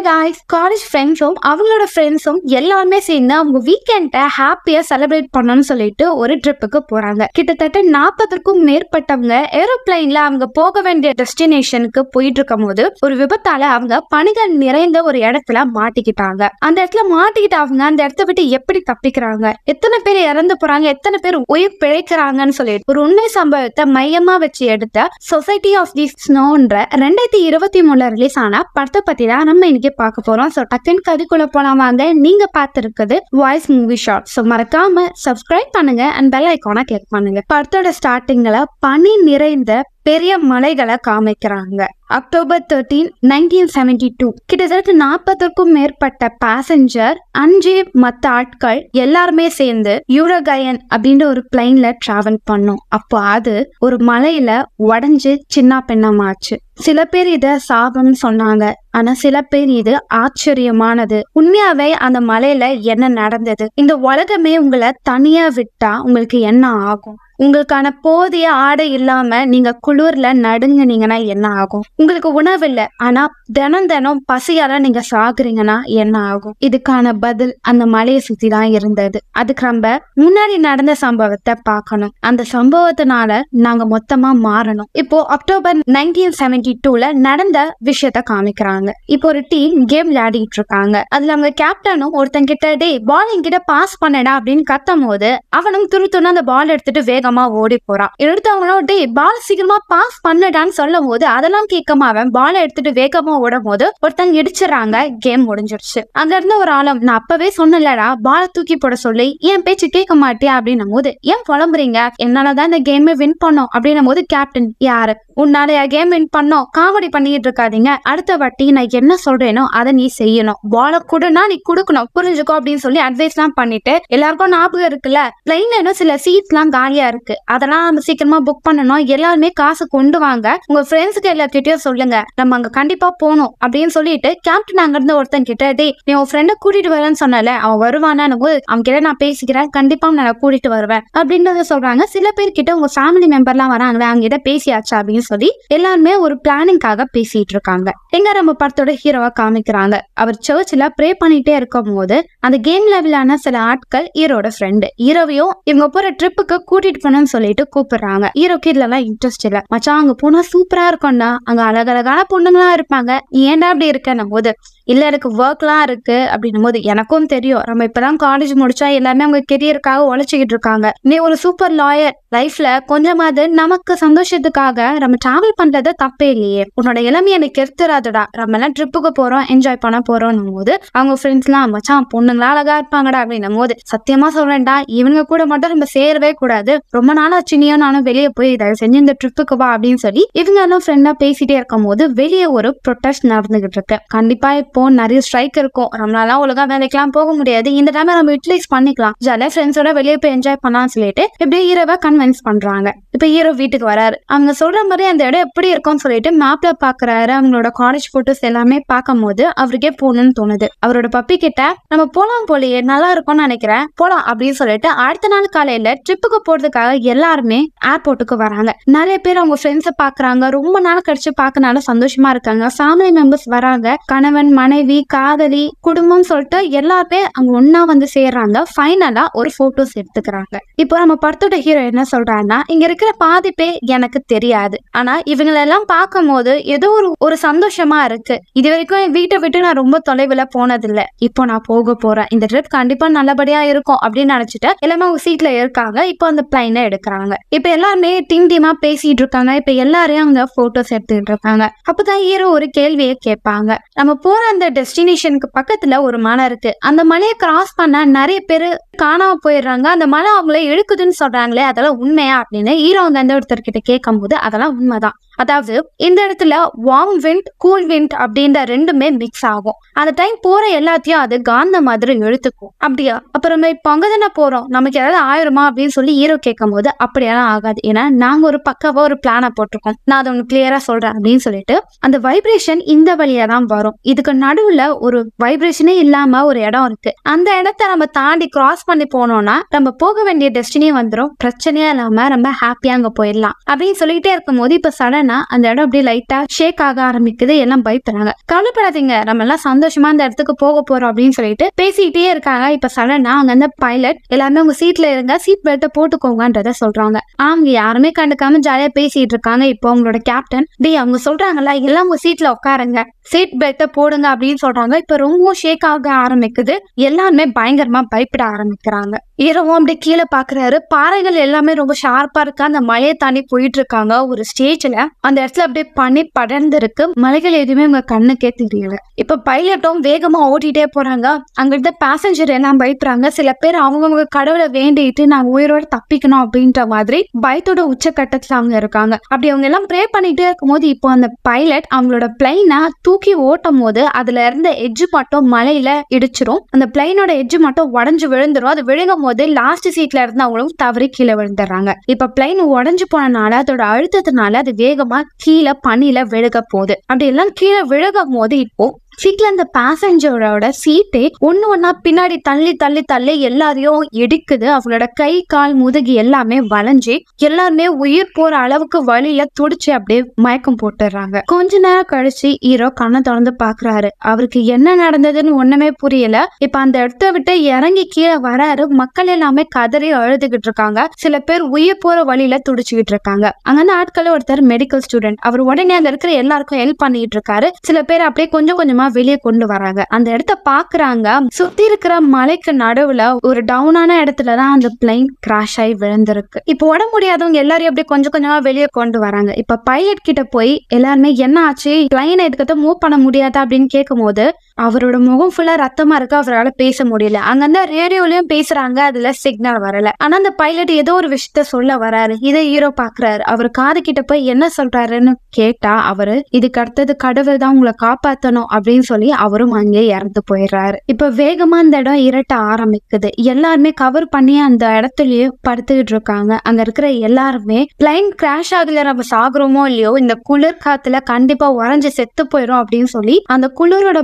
Hi guys college ஃப்ரெண்ட்ஸும் அவங்களோட ஃப்ரெண்ட்ஸும் எல்லாருமே சேர்ந்து அவங்க வீக்கெண்டை ஹாப்பியாக செலிப்ரேட் பண்ணணும்னு சொல்லிட்டு ஒரு ட்ரிப்புக்கு போறாங்க. கிட்டத்தட்ட நாற்பதுக்கும் மேற்பட்டவங்க ஏரோப்ளைனில் அவங்க போக வேண்டிய டெஸ்டினேஷனுக்கு போயிட்டு இருக்கும் போது ஒரு விபத்தால அவங்க பணிகள் நிறைந்த ஒரு இடத்துல மாட்டிக்கிட்டாங்க. அந்த இடத்துல மாட்டிக்கிட்ட அவங்க அந்த இடத்த விட்டு எப்படி தப்பிக்கிறாங்க? எத்தனை பேர் இறந்து போறாங்க? எத்தனை பேர் உயிர் பிழைக்கிறாங்கன்னு சொல்லிட்டு ஒரு உண்மை சம்பவத்தை மையமா வச்சு எடுத்த சொசைட்டி ஆஃப் தி ஸ்னோன்ற ரெண்டாயிரத்தி இருபத்தி மூணுல ரிலீஸ் ஆன படத்தை பத்தி தான் நம்ம இன்னைக்கு பார்க்க போறோம். ஸோ டக்குன்னு கதைக்குள்ள போலாம்? வாங்க நீங்க பார்த்துருக்குது வாய்ஸ் மூவி ஷார்ட் ஸோ மறக்காம சப்ஸ்கிரைப் பண்ணுங்க அண்ட் பெல் ஐக்கானை கிளிக் பண்ணுங்க. படத்தோட ஸ்டார்டிங்ல பனி நிறைந்த பெரிய மலைகளை காமிக்கிறாங்க. October thirteen nineteen seventy two கிட்டத்தட்ட நாற்பதுக்கும் மேற்பட்ட பேசஞ்சர் அஞ்சு மற்ற ஆட்கள் எல்லாருமே சேர்ந்து யூரோகயன் அப்படின்ற ஒரு பிளைன்ல டிராவல் பண்ணோம். அப்போ அது ஒரு மலையில உடஞ்சு சின்ன பின்னமாச்சு. சில பேர் இத சாபம்னு சொன்னாங்க. ஆனா சில பேர் இது ஆச்சரியமானது. உண்மையாவே அந்த மலையில என்ன நடந்தது? இந்த உலகமே உங்களை தனியா விட்டா உங்களுக்கு என்ன ஆகும்? உங்களுக்கான போதிய ஆடை இல்லாம நீங்க குளிர்ல நடுங்குனீங்கன்னா என்ன ஆகும்? உங்களுக்கு உணவு இல்லை ஆனா தினம் தினம் பசியால நீங்க சாகுறீங்கன்னா என்ன ஆகும்? இதுக்கான பதில் அந்த மலையை சுத்தி தான் இருந்தது. அதுக்கு நம்ம முன்னாடி நடந்த சம்பவத்தை பார்க்கணும். அந்த சம்பவத்தினால நாங்க மொத்தமா மாறணும். இப்போ அக்டோபர் நைன்டீன் செவன்டி டூல நடந்த விஷயத்த காமிக்கிறாங்க. இப்போ ஒரு டீம் கேம் விளையாடிட்டு இருக்காங்க. அதுல அவங்க கேப்டனும் ஒருத்தன் கிட்ட டே பால் என்கிட்ட பாஸ் பண்ணடா அப்படின்னு கத்தும் போது அவனும் துரு துணு அந்த பால் எடுத்துட்டு வேகம் ஓடி போறான் எடுத்தவங்களும் டே பால் சீக்கிரமா பாஸ் பண்ணடான்னு சொல்லும் போது அதெல்லாம் கேட்காம அவன் பாலை எடுத்துட்டு வேகமா ஓடும் போது ஒருத்தங்க இடிச்சிடறாங்க. கேம் முடிஞ்சிருச்சு அங்க இருந்த ஒரு ஆளும் நான் அப்பவே சொன்னலடா பாலை தூக்கி போட சொல்லி. என் பேச்சு கேட்க மாட்டியா? அப்படின்னும் போது ஏன் புலம்புறீங்க? என்னாலதான் இந்த கேமே வின் பண்ணோம். அப்படின்னும் போது கேப்டன் யாரு? உன்னால கேம் வின் பண்ணோம். காமெடி பண்ணிட்டு இருக்காதீங்க. அடுத்த வாட்டி நான் என்ன சொல்றேனோ அதை நீ செய்யணும். பாலை கொடுனா நீ கொடுக்கணும். புரிஞ்சுக்கோ அப்படின்னு சொல்லி அட்வைஸ் எல்லாம் பண்ணிட்டு எல்லாருக்கும் ஞாபகம் இருக்குல்ல? பிளைன்ல இன்னும் சில சீட்ஸ் எல்லாம் காலியா இருக்கு அதெல்லாம் நம்ம சீக்கிரமா புக் பண்ணணும். எல்லாருமே காசு கொண்டு வாங்க. உங்க ஃப்ரெண்ட்ஸுக்கு எல்லார்கிட்டயும் சொல்லுங்க. நம்ம அங்க கண்டிப்பா போகணும் அப்படின்னு சொல்லிட்டு கேப்டன் அங்க இருந்து ஒருத்தன் கிட்ட டே நீ உன் ஃப்ரெண்டை கூட்டிட்டு வரேன்னு சொன்னல அவன் வருவானா போது அவன் கிட்ட நான் பேசிக்கிறேன். கண்டிப்பா நான் கூட்டிட்டு வருவேன். அப்படின்றத சொல்றாங்க. சில பேர் கிட்ட உங்க ஃபேமிலி மெம்பர்லாம் வராங்களே அவங்க கிட்ட பேசியாச்சு அப்படின்னு சொல்லி எல்லாருமே ஒரு பிளானிங்காக பேசிட்டு இருக்காங்க. எங்க நம்ம படத்தோட ஹீரோவா காமிக்கிறாங்க. அவர் சர்ச்சில் ப்ரே பண்ணிட்டே இருக்கும் போது அந்த கேம் லெவலான சில ஆட்கள் ஹீரோட ஃப்ரெண்டு ஹீரோவையும் இவங்க போற ட்ரிப்புக்கு கூட்டிட்டு போனோம்னு சொல்லிட்டு கூப்பிடுறாங்க. ஹீரோக்கு இதுல எல்லாம் இன்ட்ரெஸ்ட் இல்ல. மச்சான் அங்க போனா சூப்பரா இருக்கும்னா அங்க அழகழகான பொண்ணுங்களா இருப்பாங்க. நீ ஏன்டா அப்படி இருக்கன்னும் போது இல்லை எனக்கு ஒர்க்லாம் இருக்குது அப்படின்னும் போது எனக்கும் தெரியும். நம்ம இப்போதான் காலேஜ் முடிச்சா எல்லாமே அவங்க கெரியருக்காக உழைச்சிக்கிட்டு இருக்காங்க. நீ ஒரு சூப்பர் லாயர் லைஃப்ல கொஞ்சமாவது நமக்கு சந்தோஷத்துக்காக நம்ம டிராவல் பண்றது தப்பே இல்லையே. உன்னோட இளமையை எனக்கு கெடுத்துறாதடா. நம்ம எல்லாம் ட்ரிப்புக்கு போறோம் என்ஜாய் பண்ண போறோம் போது அவங்க ஃப்ரெண்ட்ஸ்லாம் மச்சான் பொண்ணுங்களா அழகா இருப்பாங்கடா அப்படின்னும் போது சத்தியமா சொல்றேன்டா இவங்க கூட மட்டும் நம்ம சேரவே கூடாது. ரொம்ப நாளா ஆச்சுனியும் நானும் வெளியே போய் இதை செஞ்சு இந்த ட்ரிப்புக்கு வா அப்படின்னு சொல்லி இவங்க எல்லாம் ஃப்ரெண்டா பேசிட்டே இருக்கும் போது வெளியே ஒரு ப்ரொட்டஸ்ட் நடந்துகிட்டு இருக்கு. கண்டிப்பா இப்போ நிறைய ஸ்ட்ரைக் இருக்கும். நம்மளால ஒழுங்கா வேலைக்கெல்லாம் போக முடியாது. இந்த டைம் நம்ம யூட்டிலைஸ் பண்ணிக்கலாம். ஜாலியா ஃப்ரெண்ட்ஸோட வெளியே போய் என்ஜாய் பண்ணலாம்னு சொல்லிட்டு இப்படியே ஹீரோவை கன்வின்ஸ் பண்றாங்க. இப்ப ஹீரோ வீட்டுக்கு வராரு. அவங்க சொல்ற மாதிரி அந்த இடம் எப்படி இருக்கும்னு சொல்லிட்டு மேப்ல பாக்குறாரு. அவங்களோட காலேஜ் போட்டோஸ் எல்லாமே பார்க்கும் போது அவருக்கே போகணும்னு தோணுது. அவரோட பப்பி கிட்ட நம்ம போலாம் போலயே நல்லா இருக்கும்னு நினைக்கிறேன். போலாம் அப்படின்னு சொல்லிட்டு அடுத்த நாள் காலையில ட்ரிப்புக்கு போறதுக்காக எல்லாருமே ஏர்போர்ட்டுக்கு வராங்க. நிறைய பேர் அவங்க ஃப்ரெண்ட்ஸை பாக்குறாங்க. ரொம்ப நாள் கழிச்சு பார்க்கனால சந்தோஷமா இருக்காங்க. ஃபேமிலி மெம்பர்ஸ் வராங்க. கணவன் மனைவி காதலி குடும்பம் சொல்லிட்டு எல்லாருமே அங்க ஒன்னா வந்து சேர்றாங்க. ஃபைனலா ஒரு போட்டோஸ் எடுத்துக்கிறாங்க. இப்போ நம்ம படத்தோட ஹீரோ என்ன சொல்றாங்கன்னா இங்க இருக்கிற பாதிப்பே எனக்கு தெரியாது. ஆனா இவங்களெல்லாம் பார்க்கும் போது ஏதோ ஒரு ஒரு சந்தோஷமா இருக்கு. இது வரைக்கும் என் வீட்டை விட்டு நான் ரொம்ப தொலைவில் போனதில்லை. இப்போ நான் போக போறேன். இந்த ட்ரிப் கண்டிப்பா நல்லபடியா இருக்கும் அப்படின்னு நினைச்சிட்டு எல்லாமே அவங்க சீட்ல இருக்காங்க. இப்போ அந்த பிளைனை எடுக்கிறாங்க. இப்போ எல்லாருமே டீம் டீமா பேசிட்டு இருக்காங்க. இப்போ எல்லாரையும் அங்க போட்டோஸ் எடுத்துக்கிட்டு இருக்காங்க. அப்பதான் ஹீரோ ஒரு கேள்வியை கேட்பாங்க. நம்ம போற அந்த டெஸ்டினேஷனுக்கு பக்கத்துல ஒரு மலை இருக்கு. அந்த மலையை கிராஸ் பண்ண நிறைய பேர் காணாம போயிடுறாங்க. அந்த மலை அவங்கள எடுக்குதுன்னு சொல்றாங்களே அதெல்லாம் உண்மையா அப்படின்னு ஹீரோ அங்க ஒருத்தர் ஒருத்தர்கிட்ட கேட்கும் போது அதெல்லாம் உண்மைதான். அதாவது இந்த இடத்துல வார்ம் விண்ட் கூல் விண்ட் அப்படின்ற ரெண்டுமே மிக்ஸ் ஆகும். அந்த டைம் போற எல்லாத்தையும் அது காந்த மாதிரி இழுத்துக்கும் அப்படியா? அப்புறமே இப்போ அங்கே தானே போறோம். நமக்கு ஏதாவது ஆயிருமா அப்படின்னு சொல்லி ஹீரோ கேட்கும் போது அப்படியெல்லாம் ஆகாது. ஏன்னா நாங்க ஒரு பக்காவா ஒரு பிளானை போட்டிருக்கோம். நான் அதை ஒன்று கிளியரா சொல்றேன் அப்படின்னு சொல்லிட்டு அந்த வைப்ரேஷன் இந்த வழியா தான் வரும். இதுக்கு நடுவுல ஒரு வைப்ரேஷனே இல்லாம ஒரு இடம் இருக்கு. அந்த இடத்த நம்ம தாண்டி கிராஸ் பண்ணி போனோம்னா நம்ம போக வேண்டிய டெஸ்டினே வந்துடும் பிரச்சனையே இல்லாம நம்ம ஹாப்பியா அங்க போயிடலாம் அப்படின்னு சொல்லிட்டே இருக்கும்போது இப்ப சடனா என்னன்னா அந்த இடம் அப்படியே லைட்டா ஷேக் ஆக ஆரம்பிக்குது. எல்லாம் பயப்படுறாங்க கவலைப்படாதீங்க. நம்ம எல்லாம் சந்தோஷமா அந்த இடத்துக்கு போக போறோம் அப்படின்னு சொல்லிட்டு பேசிக்கிட்டே இருக்காங்க. இப்ப சடனா அங்க அந்த பைலட் எல்லாருமே உங்க சீட்ல இருங்க. சீட் பெல்ட்டை போட்டுக்கோங்கன்றத சொல்றாங்க. அவங்க யாருமே கண்டுக்காம ஜாலியா பேசிட்டு இருக்காங்க. இப்போ அவங்களோட கேப்டன் டேய் அவங்க சொல்றாங்கல்ல எல்லாம் உங்க சீட்ல உட்காருங்க. சீட் பெல்ட்டை போடுங்க அப்படின்னு சொல்றாங்க. இப்ப ரொம்ப ஷேக் ஆக ஆரம்பிக்குது. எல்லாருமே பயங்கரமா பயப்பட ஆரம்பிக்கிறாங்க. இரவும் அப்படியே கீழே பாக்குறாரு. பாறைகள் எல்லாமே ரொம்ப ஷார்ப்பா இருக்கு. அந்த மலையை தாண்டி போயிட்டு இருக்காங்க. ஒரு ஸ்டேஜ்ல அந்த இடத்துல அப்படியே பனி படர்ந்து இருக்கு மலைகள் எதுவுமே உங்க கண்ணுக்கே தெரியல. இப்ப பைலட்டும் வேகமா ஓட்டிட்டே போறாங்க. அங்க இருந்த பேசஞ்சர் எல்லாம் பயப்படுறாங்க? சில பேர் அவங்கவுங்க கடவுளை வேண்டிட்டு நாங்க உயிரோட தப்பிக்கணும் அப்படின்ற மாதிரி பயத்தோட உச்சக்கட்டத்துல அவங்க இருக்காங்க. அப்படி அவங்க எல்லாம் ப்ரே பண்ணிட்டே இருக்கும்போது இப்போ அந்த பைலட் அவங்களோட பிளைனை தூக்கி ஓட்டும் போது அதுல இருந்த எஜ்ஜு மட்டும் மலையில இடிச்சிரும். அந்த பிளைனோட எஜ்ஜு மட்டும் உடஞ்சு விழுந்துரும். அது விழுகும் போது லாஸ்ட் சீட்ல இருந்து அவங்களும் தவறி கீழே விழுந்துடுறாங்க. இப்ப பிளைன் உடஞ்சு போனனால அதோட அழுத்தத்தினால அது வேகமா கீழே பனியில விழுக போகுது. அப்படி எல்லாம் கீழே விழுகும் போது இப்போ சீட்ல அந்த பேசஞ்சரோட சீட்டே ஒன்னு ஒன்னா பின்னாடி தள்ளி தள்ளி தள்ளி எல்லாரையும் இடிக்குது. அவங்களோட கை கால் முதுகு எல்லாமே வளைஞ்சு எல்லாருமே உயிர் போற அளவுக்கு வழியில துடிச்சு அப்படியே மயக்கம் போட்டுடுறாங்க கொஞ்ச நேரம் கழிச்சு ஹீரோ கண்ணை திறந்து பாக்குறாரு. அவருக்கு என்ன நடந்ததுன்னு ஒண்ணுமே புரியல. இப்ப அந்த இடத்த விட்டு இறங்கி கீழே வராரு. மக்கள் எல்லாமே கதறி அழுதுகிட்டு இருக்காங்க. சில பேர் உயிர் போற வழியில துடிச்சுக்கிட்டு இருக்காங்க. அங்க ஆட்கள் ஒருத்தர் மெடிக்கல் ஸ்டூடெண்ட் அவர் உடனே அங்க இருக்கிற எல்லாருக்கும் ஹெல்ப் பண்ணிட்டு இருக்காரு. சில பேர் அப்படியே கொஞ்சம் கொஞ்சமா வெளியே கொண்டு வராங்க. அந்த இடத்த பாக்குறாங்க. சுத்தி இருக்கிற மலைக்கு நடுவுல ஒரு டவுனான இடத்துல தான் அந்த பிளைன் கிராஷ் ஆகி விழுந்திருக்கு. இப்போ உட முடியாதவங்க எல்லாரையும் அப்படியே கொஞ்சம் கொஞ்சமா வெளியே கொண்டு வராங்க. இப்ப பைலட் கிட்ட போய் எல்லாருமே என்ன ஆச்சு? பிளைனை இதுக்கத்த மூவ் பண்ண முடியாதா அப்படின்னு கேட்கும் போது அவரோட முகம் ஃபுல்லா ரத்தமா இருக்கு அவரால் பேச முடியல. அங்கிருந்து ரேடியோலயும் பேசுறாங்க அதுல சிக்னல் வரல. ஆனா அந்த பைலட் ஏதோ ஒரு விஷயத்த சொல்ல வராரு. இதை ஹீரோ பாக்குறாரு. அவர் காது கிட்ட போய் என்ன சொல்றாருன்னு கேட்டா அவரு இதுக்கு அடுத்தது கடவுள் தான் உங்களை காப்பாத்தணும் அப்படின்னு சொல்லி அவரும் அங்கே இறந்து போயிடுறாரு. இப்ப வேகமா அந்த இடம் இரட்ட ஆரம்பிக்குது. எல்லாருமே கவர் பண்ணி அந்த இடத்துலயே படுத்துக்கிட்டு இருக்காங்க. அங்க இருக்கிற எல்லாருமே பிளைன் கிராஷ் ஆகல நம்ம சாகுறோமோ இல்லையோ இந்த குளிர் காத்துல கண்டிப்பா உறைஞ்சு செத்து போயிடும் அப்படின்னு சொல்லி அந்த குளிரோட